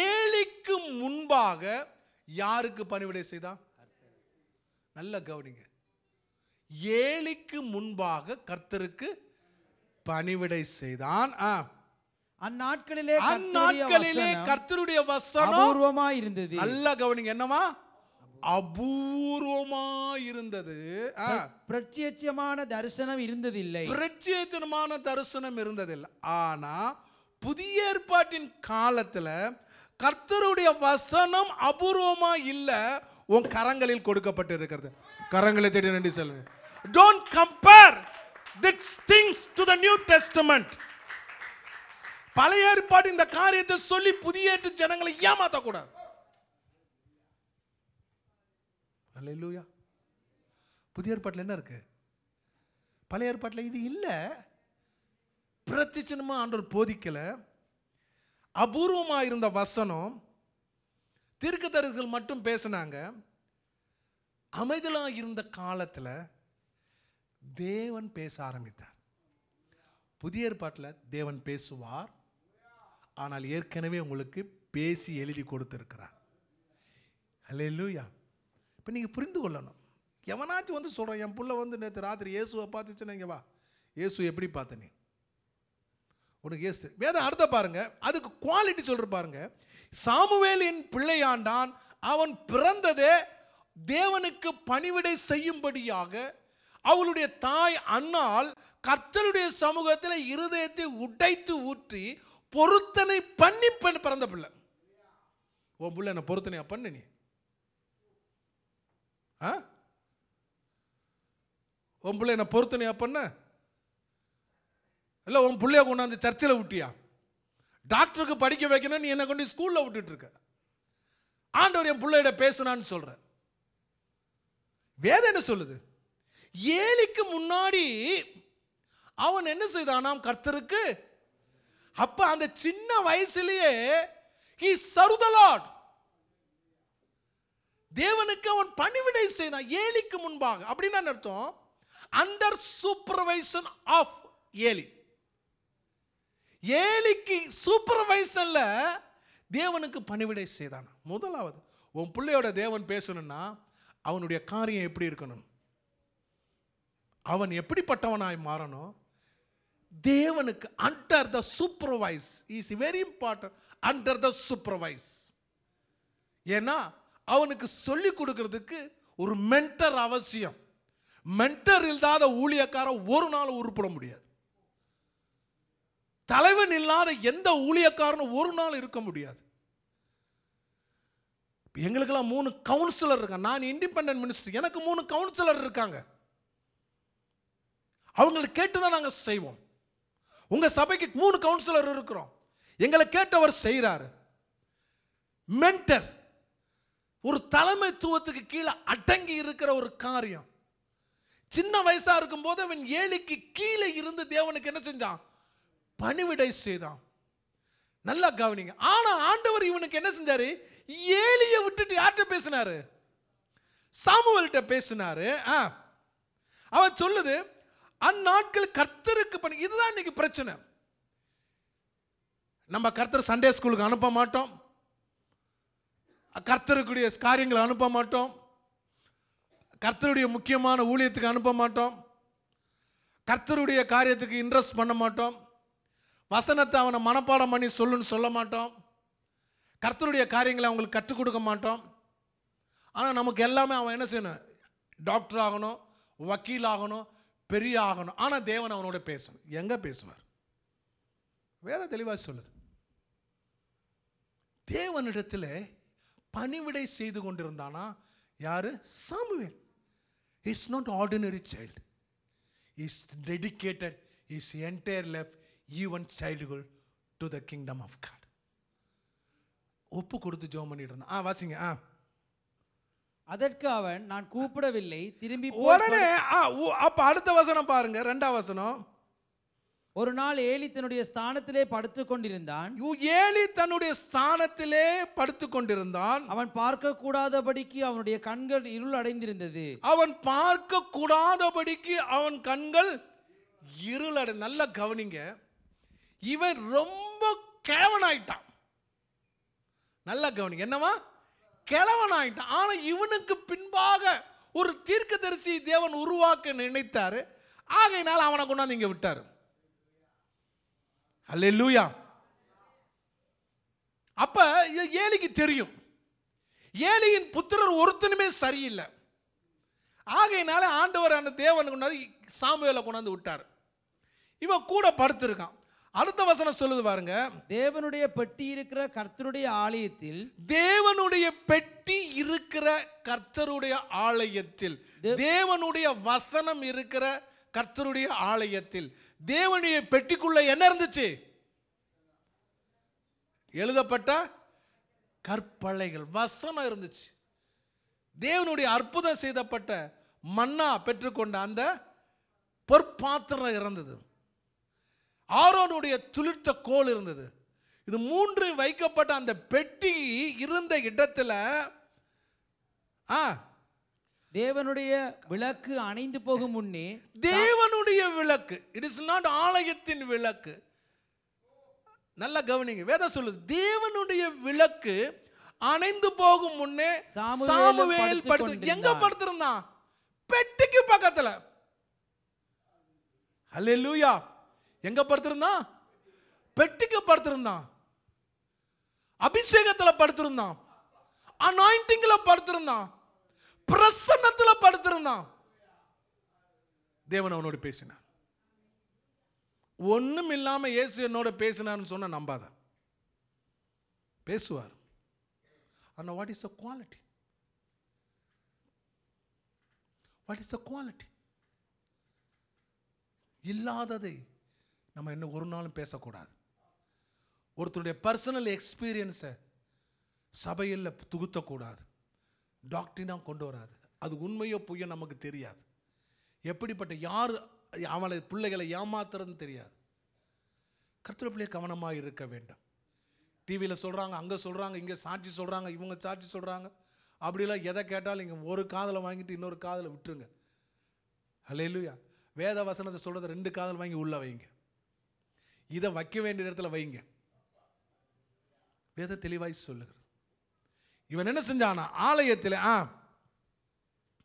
ஏலிக்கு முன்பாக யாருக்கு பணிவிடை செய்தான்? நல்ல கவனிங்க. ஏலிக்கு முன்பாக கர்த்தருக்கு பணிவிடை செய்தான். அந்நாட்களிலே அந்நாட்களிலே கர்த்தருடைய வசனம் இருந்தது நல்லா கவனிங்க. என்னவா அபூர்வமா இருந்தது. பிரத்யட்சமான தரிசனம் இருந்ததில்லை. பிரத்யேகமான தரிசனம் இருந்ததில்லை ஆனா புதிய ஏற்பாட்டின் காலத்துல கர்த்தருடைய வசனம் அபூர்வமா இல்ல உன் கரங்களில் கொடுக்கப்பட்டு இருக்கிறது கரங்களை தேடி நன்றி சொல்லுங்க. Don't compare this things to the new testament பழைய ஏற்பாடு இந்த காரியத்தை சொல்லி புதிய ஏற்று ஜனங்களை ஏமாத்தக்கூடாது. அல்ல இல்லையா புதிய ஏற்பாட்டில் என்ன இருக்குது பழைய ஏற்பாட்டில் இது இல்லை. பிரச்சினமாக ஆண்டவர் போதிக்கலை. அபூர்வமாக இருந்த வசனம் தீர்க்கதரிசிகள் மட்டும் பேசினாங்க. அமைதலாக இருந்த காலத்தில் தேவன் பேச ஆரம்பித்தார். புதிய ஏற்பாட்டில் தேவன் பேசுவார். ஆனால் ஏற்கனவே உங்களுக்கு பேசி எழுதி கொடுத்துருக்கிறார். ஹலே அல்லேலூயா இப்போ நீங்கள் புரிந்து கொள்ளணும். எவனாச்சும் வந்து சொல்கிறேன் என் பிள்ளை வந்து நேற்று ராத்திரி இயேசுவை பார்த்துச்சுன்னா இங்கே வா. இயேசு எப்படி பார்த்த நீ? உனக்கு இயேசு வேதம் அடுத்த பாருங்க. அதுக்கு குவாலிட்டி சொல்கிற பாருங்க. சாமுவேலின் பிள்ளையாண்டான். அவன் பிறந்ததே தேவனுக்கு பணிவிடை செய்யும்படியாக அவளுடைய தாய் அண்ணால் கர்த்தருடைய சமூகத்தில் இருதயத்தை உடைத்து ஊற்றி பொருத்தனை பண்ணி பெண் பிறந்த பிள்ளை. உன் பிள்ளை என்ன பொருத்தனையா பண்ணு நீ? ஆ? உன் பிள்ளை என்ன பொருத்தனையா பண்ண? இல்லை உன் பிள்ளைய கொண்டாந்து சர்ச்சில் விட்டியா டாக்டருக்கு படிக்க வைக்கணும் நீ என்ன கொண்டு ஸ்கூலில் விட்டுட்டு இருக்க. ஆண்டவர் என் பிள்ளையிட பேசுனான்னு சொல்கிறேன் வேதம் என்ன சொல்லுது? ஏலிக்கு முன்னாடி அவன் என்ன செய்தானாம் கர்த்தருக்கு? அப்ப அந்த சின்ன வயசுலயே ஹி சருதலாட் தேவனுக்கு அவன் பணிவிடை செய்தான் ஏலிக்கு முன்பாக. அப்படின்னு அர்த்தம்? Under supervision of Eli. ஏலிக்கு சூப்பர்வைசன்ல தேவனுக்கு பணிவிடை செய்தான். முதலாவது உன் பிள்ளையோட தேவன் பேசணும்னா அவனுடைய காரியம் எப்படி இருக்கணும்? அவன் எப்படிப்பட்டவனாய் மாறணும்? தேவனுக்கு under the supervise is very important under the supervise ஏன்னா அவனுக்கு சொல்லி கொடுக்கறதுக்கு ஒரு மென்டர் அவசியம். மென்டர் இல்லாத ஊழியக்காரன் ஒரு நாள் உருப்பட முடியாது. தலைவன் இல்லாத எந்த ஊழியக்காரனும் ஒரு நாள் இருக்க முடியாது. எங்களுக்கெல்லாம் மூணு கவுன்சிலர் இருக்காங்க. நான் இண்டிபெண்டன்ட் மினிஸ்டர் எனக்கு மூணு கவுன்சிலர் இருக்காங்க. அவங்களை கேட்டு தான் நாங்கள் செய்வோம். உங்க சபைக்கு மூணு கவுன்சிலர் இருக்கிறோம். எங்களை கேட்டவர் செய்கிறாரு மென்டர் ஒரு தலைமைத்துவத்துக்கு கீழே அடங்கி இருக்கிற ஒரு காரியம். சின்ன வயசா இருக்கும்போது அவன் ஏழைக்கு கீழே இருந்து தேவனுக்கு என்ன செஞ்சான்? பணிவிடை செய்தான். நல்லா கவனிங்க. ஆனா ஆண்டவர் இவனுக்கு என்ன செஞ்சாரு? ஏலிய விட்டுட்டு யார்கிட்ட பேசினாரு? சாமுவல்கிட்ட பேசினாரு. ஆ. அவன் சொல்லுது அந்நாட்கள் கர்த்தருக்கு பணி இதுதான் இன்னைக்கு பிரச்சனை. நம்ம கர்த்தர் சண்டே ஸ்கூலுக்கு அனுப்ப மாட்டோம். கர்த்தருக்குரிய காரியங்களை அனுப்ப மாட்டோம். கர்த்தருடைய முக்கியமான ஊழியத்துக்கு அனுப்ப மாட்டோம். கர்த்தருடைய காரியத்துக்கு இன்ட்ரெஸ்ட் பண்ண மாட்டோம். வசனத்தை அவனை மனப்பாடம் பண்ணி சொல்லுன்னு சொல்ல மாட்டோம். கர்த்தருடைய காரியங்களை அவங்களுக்கு கற்றுக் கொடுக்க மாட்டோம். ஆனால் நமக்கு எல்லாமே அவன் என்ன செய்யணும்? டாக்டர் ஆகணும் வக்கீல் ஆகணும் பெரிய ஆகணும். ஆனால் தேவன் அவனோட பேசணும். எங்கே பேசுவார்? வேற தெளிவாக சொல்லுது. தேவனிடத்தில் பணிவிடை செய்து கொண்டிருந்தானா? யாரு? Samuel. Is not ordinary child is dedicated is entire life even childhood to the kingdom of God ஒப்பு கொடுத்து ஜோம் பண்ணிட்டு இருந்தான். ஆ வாசிங்க ஆ. அதற்கு அவன் நான் கூப்பிடவில்லை திரும்பி உடனே அப்ப அடுத்த வசனம் பாருங்க ரெண்டாம் வசனம். ஒரு நாள் ஏலி தன்னுடைய ஸ்தானத்திலே படுத்துக் கொண்டிருந்தான் ஏலி தன்னுடைய ஸ்தானத்திலே படுத்துக் கொண்டிருந்தான் அவன் பார்க்க கூடாதபடிக்கு அவனுடைய கண்கள் இருள் அடைந்திருந்தது. அவன் பார்க்க கூடாதபடிக்கு அவன் கண்கள் இருளடை நல்ல கவனிங்க. இவன் ரொம்ப கேவனாயிட்டான் நல்ல கவனிங்க. என்னவா? கிழவனாயிட்டான். ஆனா இவனுக்கு பின்பாக ஒரு தீர்க்கதரிசி தேவன் உருவாக்க நினைத்தாரு. ஆகையினால் அவனை கொண்டாந்து இங்க விட்டாரு. அல்லேலூயா அப்ப ஏலிக்கு தெரியும். ஏலியின் புத்திரர் ஒருத்தனுமே சரியில்லை. ஆகையினால ஆண்டவர் அந்த தேவன் கொண்டாந்து சாமுவேலை கொண்டாந்து விட்டார். இவன் கூட படுத்திருக்கான். அடுத்த வசனம் சொல்லுது பாருங்க. தேவனுடைய பெட்டி இருக்கிற கர்த்தருடைய ஆலயத்தில் தேவனுடைய பெட்டி இருக்கிற கர்த்தருடைய ஆலயத்தில் தேவனுடைய வசனம் இருக்கிற கர்த்தருடைய ஆலயத்தில் தேவனுடைய பெட்டிக்குள்ள என்ன இருந்துச்சு? எழுதப்பட்ட கற்பலைகள் வசனம் இருந்துச்சு. தேவனுடைய அற்புதம் செய்தப்பட்ட மன்னா பெற்றுக்கொண்ட அந்த பொற்பாத்திரம் இருந்தது ஆரோனுடைய துளிர்த்த கோல் இருந்தது. இது மூன்று வைக்கப்பட்ட அந்த பெட்டி இருந்த இடத்துல ஆ தேவனுடைய விளக்கு அணைந்து போகும் முன்னே தேவனுடைய விளக்கு. இட் இஸ் நாட் ஆலயத்தின் விளக்கு. நல்ல கவனிங்க. வேதம் சொல்லுது தேவனுடைய விளக்கு அணைந்து போகும் முன்னே சாமுவேல் படுத்து எங்க. படுத்திருந்தான்? பெட்டிக்கு பக்கத்துல. அல்லேலூயா எங்க படுத்திருந்தான்? பெட்டிக்கு படுத்திருந்தான். அபிஷேகத்துல படுத்திருந்தான். அனாயிண்டிங்ல படுத்திருந்தான். பிரசன்னத்தில் படுத்திருந்தான். தேவன் அவனோடு பேசினார். ஒன்றும் இல்லாமல் இயேசு என்னோட பேசினார்னு சொன்ன நம்பாத. பேசுவார். ஆனால் what is the quality what is the quality இல்லாததை நம்ம இன்னும் ஒரு நாளும் பேசக்கூடாது. ஒருத்தருடைய பர்சனல் எக்ஸ்பீரியன்ஸை சபையில் துகுத்தக்கூடாது. டாக்டரினாக கொண்டு வராது. அது உண்மையோ பொய்யோ நமக்கு தெரியாது. எப்படிப்பட்ட யார் அவளை பிள்ளைகளை ஏமாத்துறதுன்னு தெரியாது. கர்த்தர் பிள்ளைய கவனமாக இருக்க வேண்டும். டிவியில் சொல்கிறாங்க அங்கே சொல்கிறாங்க இங்கே சாட்சி சொல்கிறாங்க இவங்க சாட்சி சொல்கிறாங்க அப்படிலாம் எதை கேட்டாலும் இங்கே ஒரு காதில் வாங்கிட்டு இன்னொரு காதில் விட்டுருங்க. ஹalleluya வேத வசனத்தை சொல்கிறத ரெண்டு காதல் வாங்கி உள்ளே வைங்க. இதை வைக்க வேண்டிய இடத்துல வைங்க. வேத தெளிவாய் சொல்லுங்க இவன் என்ன செஞ்சானா? ஆலயத்தில் ஆ.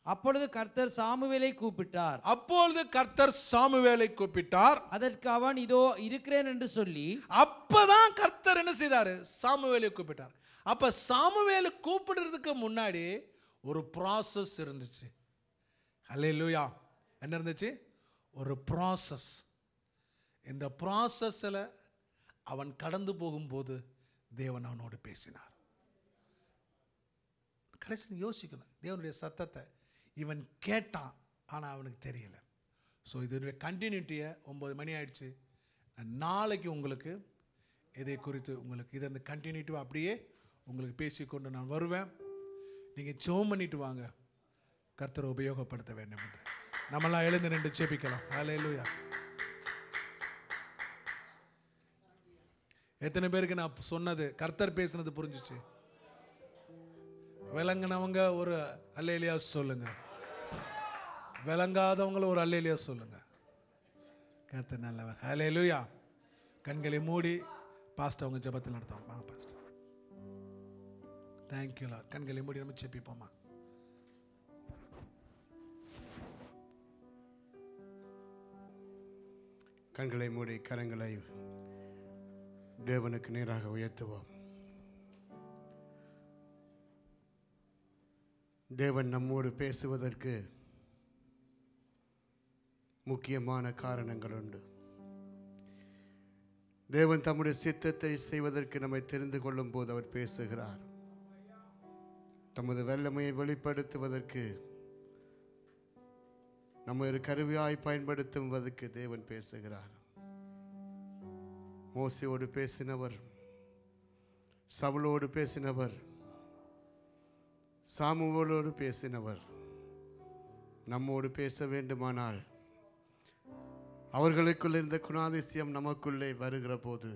அப்பொழுது கர்த்தர் சாமுவேலை கூப்பிட்டார். அப்பொழுது கர்த்தர் சாமுவேலை கூப்பிட்டார். அதற்கு அவன் இதோ இருக்கிறேன் என்று சொல்லி அப்பதான் கர்த்தர் என்ன செய்தாரு? சாமுவேலை கூப்பிட்டார். அப்ப சாமுவேலை கூப்பிடுறதுக்கு முன்னாடி ஒரு ப்ராசஸ் இருந்துச்சு. அல்லேலூயா என்ன இருந்துச்சு? ஒரு ப்ராசஸ் இந்த ப்ராசஸில் அவன் கடந்து போகும்போது தேவன் அவனோடு பேசினார். கடைசியில் யோசிக்கணும் தேவனுடைய சத்தத்தை இவன் கேட்டான் ஆனால் அவனுக்கு தெரியல. ஸோ இதனுடைய கண்டினியூட்டியை ஒம்பது மணி ஆயிடுச்சு. நாளைக்கு உங்களுக்கு இதை குறித்து உங்களுக்கு இதை அந்த கண்டினியூட்டிவ் அப்படியே உங்களுக்கு பேசிக்கொண்டு நான் வருவேன். நீங்கள் ஜோம் பண்ணிட்டு வாங்க. கர்த்தரை உபயோகப்படுத்த வேண்டும் என்று. நம்மளாம் எழுந்து நின்று ஜெபிக்கலாம். இல்லையா எத்தனை பேருக்கு நான் சொன்னது கர்த்தர் பேசுனது புரிஞ்சுச்சு. விளங்குனவங்க ஒரு அல்லேலியா சொல்லுங்க. விளங்காதவங்கள ஒரு அல்லேலியா சொல்லுங்க. கருத்து நல்லவர். ஹalleluya கண்களை மூடி பாஸ்டர் அவங்க ஜெபத்தில் நடத்துவாங்க வாங்க பாஸ்டர். தேங்க்யூ லா கண்களை மூடி நம்ம செப்பிப்போமா கண்களை மூடி கரங்களை தேவனுக்கு நேராக உயர்த்துவோம். தேவன் நம்மோடு பேசுவதற்கு முக்கியமான காரணங்கள் உண்டு. தேவன் தம்முடைய சித்தத்தை செய்வதற்கு நம்மை தெரிந்து கொள்ளும் போது அவர் பேசுகிறார். தமது வல்லமையை வெளிப்படுத்துவதற்கு நம்ம ஒரு கருவியாய் பயன்படுத்துவதற்கு தேவன் பேசுகிறார். மோசியோடு பேசினவர் சவுலோடு பேசினவர் சாமுவோலோடு பேசினவர். நம்மோடு பேச வேண்டுமானால் அவர்களுக்குள் இருந்த குணாதிசயம் நமக்குள்ளே வருகிற போது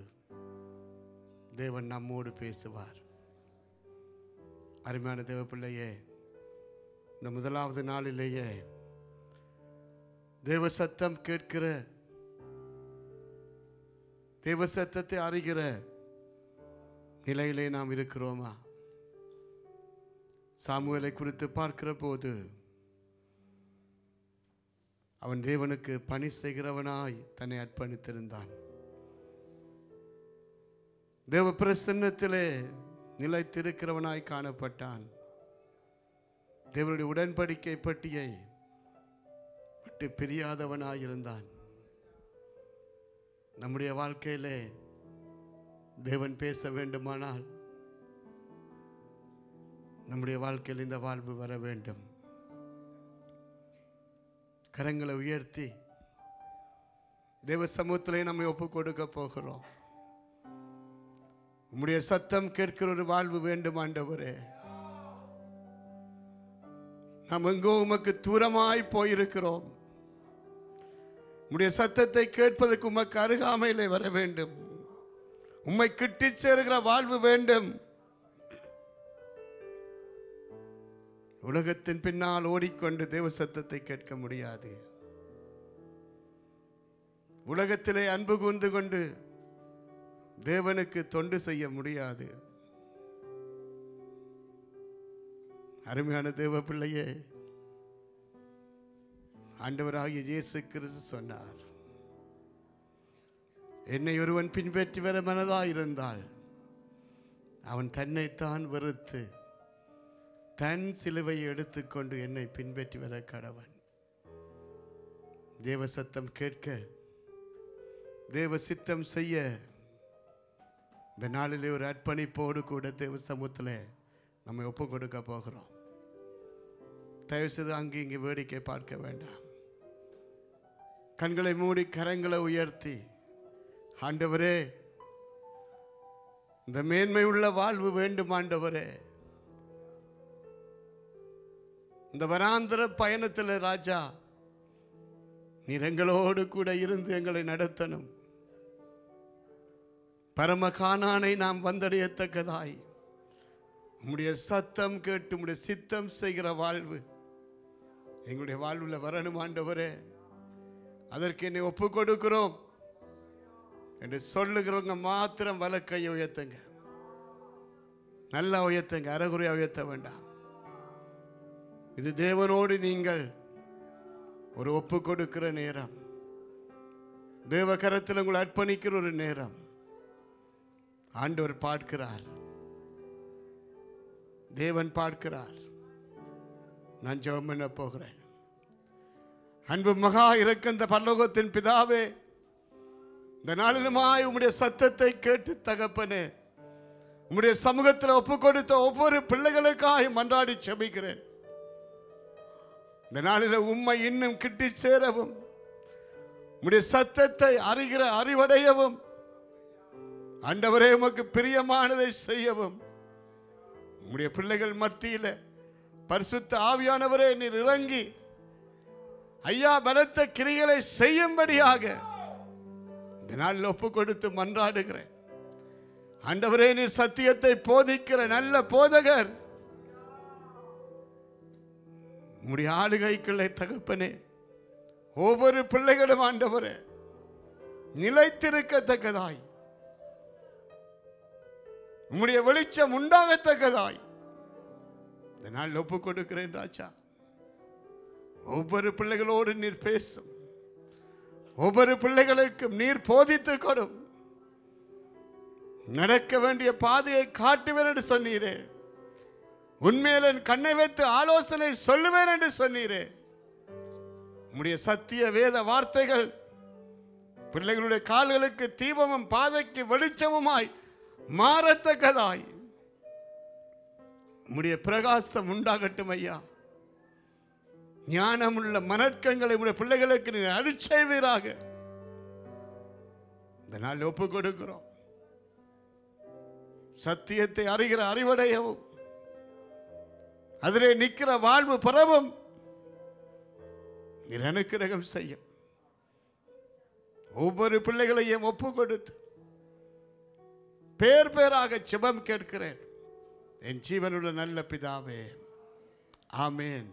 தேவன் நம்மோடு பேசுவார். அருமையான தேவ பிள்ளையே இந்த முதலாவது நாளிலேயே தேவ சத்தம் கேட்கிற தேவ சத்தத்தை அறிகிற நிலையிலே நாம் இருக்கிறோமா? சாமுவேலை குறித்து பார்க்கிற போது அவன் தேவனுக்கு பணி செய்கிறவனாய் தன்னை அர்ப்பணித்திருந்தான். தேவ பிரசன்னத்திலே நிலைத்திருக்கிறவனாய் காணப்பட்டான். தேவனுடைய உடன்படிக்கை பட்டியை விட்டு பிரியாதவனாய் இருந்தான். நம்முடைய வாழ்க்கையிலே தேவன் பேச வேண்டுமானால் நம்முடைய வாழ்க்கையில் இந்த வாழ்வு வர வேண்டும். கரங்களை உயர்த்தி தேவ சமூகத்திலே நம்மை ஒப்பு கொடுக்க போகிறோம். உம்முடைய சத்தம் கேட்கிற ஒரு வாழ்வு வேண்டும் ஆண்டவரே. நாம் எங்கோ உமக்கு தூரமாய் போயிருக்கிறோம். உம்முடைய சத்தத்தை கேட்பதற்கு உமக்கு அருகாமையிலே வர வேண்டும். உம்மை கிட்டிச் சேருகிற வாழ்வு வேண்டும். உலகத்தின் பின்னால் ஓடிக்கொண்டு தேவ சத்தத்தை கேட்க முடியாது. உலகத்திலே அன்பு கூர்ந்து கொண்டு தேவனுக்கு தொண்டு செய்ய முடியாது. அருமையான தேவ பிள்ளையே ஆண்டவராகிய இயேசு கிறிஸ்து சொன்னார் என்னை ஒருவன் பின்பற்றி வர மனதாயிருந்தால் அவன் தன்னைத்தான் வெறுத்து தன் சிலுவை எடுத்துக்கொண்டு என்னை பின்பற்றி வர கடவன். தேவ சத்தம் கேட்க தேவ சித்தம் செய்ய இந்த நாளிலே ஒரு அர்ப்பணிப்போடு கூட தேவ சமூகத்தில் நம்ம ஒப்பு கொடுக்க போகிறோம். தயவு செய்து அங்கே இங்கே வேடிக்கை பார்க்க வேண்டாம். கண்களை மூடி கரங்களை உயர்த்தி ஆண்டவரே இந்த மேன்மை உள்ள வாழ்வு வேண்டும் ஆண்டவரே. இந்த வராந்திர பயணத்தில் ராஜா நீர் எங்களோடு கூட இருந்து எங்களை நடத்தணும். பரம காணானை நாம் வந்தடையத்தக்கதாய். உம்முடைய சத்தம் கேட்டு உம்முடைய சித்தம் செய்கிற வாழ்வு. எங்களுடைய வாழ்வில் வரணும் ஆண்டவரே. அதற்கு என்னை ஒப்பு கொடுக்கிறோம். என்று சொல்லுகிறவங்க மாத்திரம் வலக்கையை உயர்த்துங்க. நல்லா உயர்த்துங்க அறகுறையாக உயர்த்த வேண்டாம். இது தேவனோடு நீங்கள் ஒரு ஒப்பு கொடுக்கிற நேரம். தேவ கரத்தில் உங்களை அர்ப்பணிக்கிற ஒரு நேரம். ஆண்டவர் பார்க்கிறார். தேவன் பார்க்கிறார். நான் ஜெபம் பண்ண போகிறேன். அன்பு மகா இறக்கந்த பல்லோகத்தின் பிதாவே இந்த நாளிலுமாய் உம்முடைய சத்தத்தை கேட்டு தகப்பனே உம்முடைய சமூகத்தில் ஒப்பு கொடுத்த ஒவ்வொரு பிள்ளைகளுக்காக மன்றாடி செபிக்கிறேன் இந்த நாளில் உம்மை இன்னும் கிட்டி சேரவும் உடைய சத்தத்தை அறிகிற அறிவடையவும். ஆண்டவரே உமக்கு பிரியமானதை செய்யவும். உம்முடைய பிள்ளைகள் மத்தியில் பரிசுத்த ஆவியானவரே நீர் இறங்கி ஐயா பலத்த கிரிகளை செய்யும்படியாக இந்த நாளில் ஒப்பு கொடுத்து மன்றாடுகிறேன். ஆண்டவரே நீர் சத்தியத்தை போதிக்கிற நல்ல போதகர். உம்முடைய ஆளுகைக்குள்ளே தகப்பனே ஒவ்வொரு பிள்ளைகளும் ஆண்டவரே நிலைத்திருக்கத்தக்கதாய். உம்முடைய வெளிச்சம் உண்டாகத்தக்கதாய். இந்த நாள் ஒப்பு கொடுக்கிறேன் ராஜா. ஒவ்வொரு பிள்ளைகளோடு நீர் பேசும். ஒவ்வொரு பிள்ளைகளுக்கும் நீர் போதித்து கொடும். நடக்க வேண்டிய பாதையை காட்டுவேன் என்று சொன்னீரே. உண்மையில் என் கண்ணை வைத்து ஆலோசனை சொல்லுவேன் என்று சொன்னீரே. உம்முடைய சத்திய வேத வார்த்தைகள் பிள்ளைகளுடைய கால்களுக்கு தீபமும் பாதைக்கு வெளிச்சமுமாய் மாறத்தக்கதாய். உம்முடைய பிரகாசம் உண்டாகட்டும் ஐயா. ஞானமுள்ள மனட்கங்களை உடைய பிள்ளைகளுக்கு நீ அடிச்செய்வீராக இந்த நாள் ஒப்பு கொடுக்கிறோம் சத்தியத்தை அறிகிற அறிவடையவும். அதிலே நிற்கிற வாழ்வு பரவும். நீர் அனுக்கிரகம் செய்யும். ஒவ்வொரு பிள்ளைகளையும் ஒப்பு கொடுத்து பேர் பேராக செபம் கேட்கிறேன். என் ஜீவனுள்ள நல்ல பிதாவே. ஆமேன்.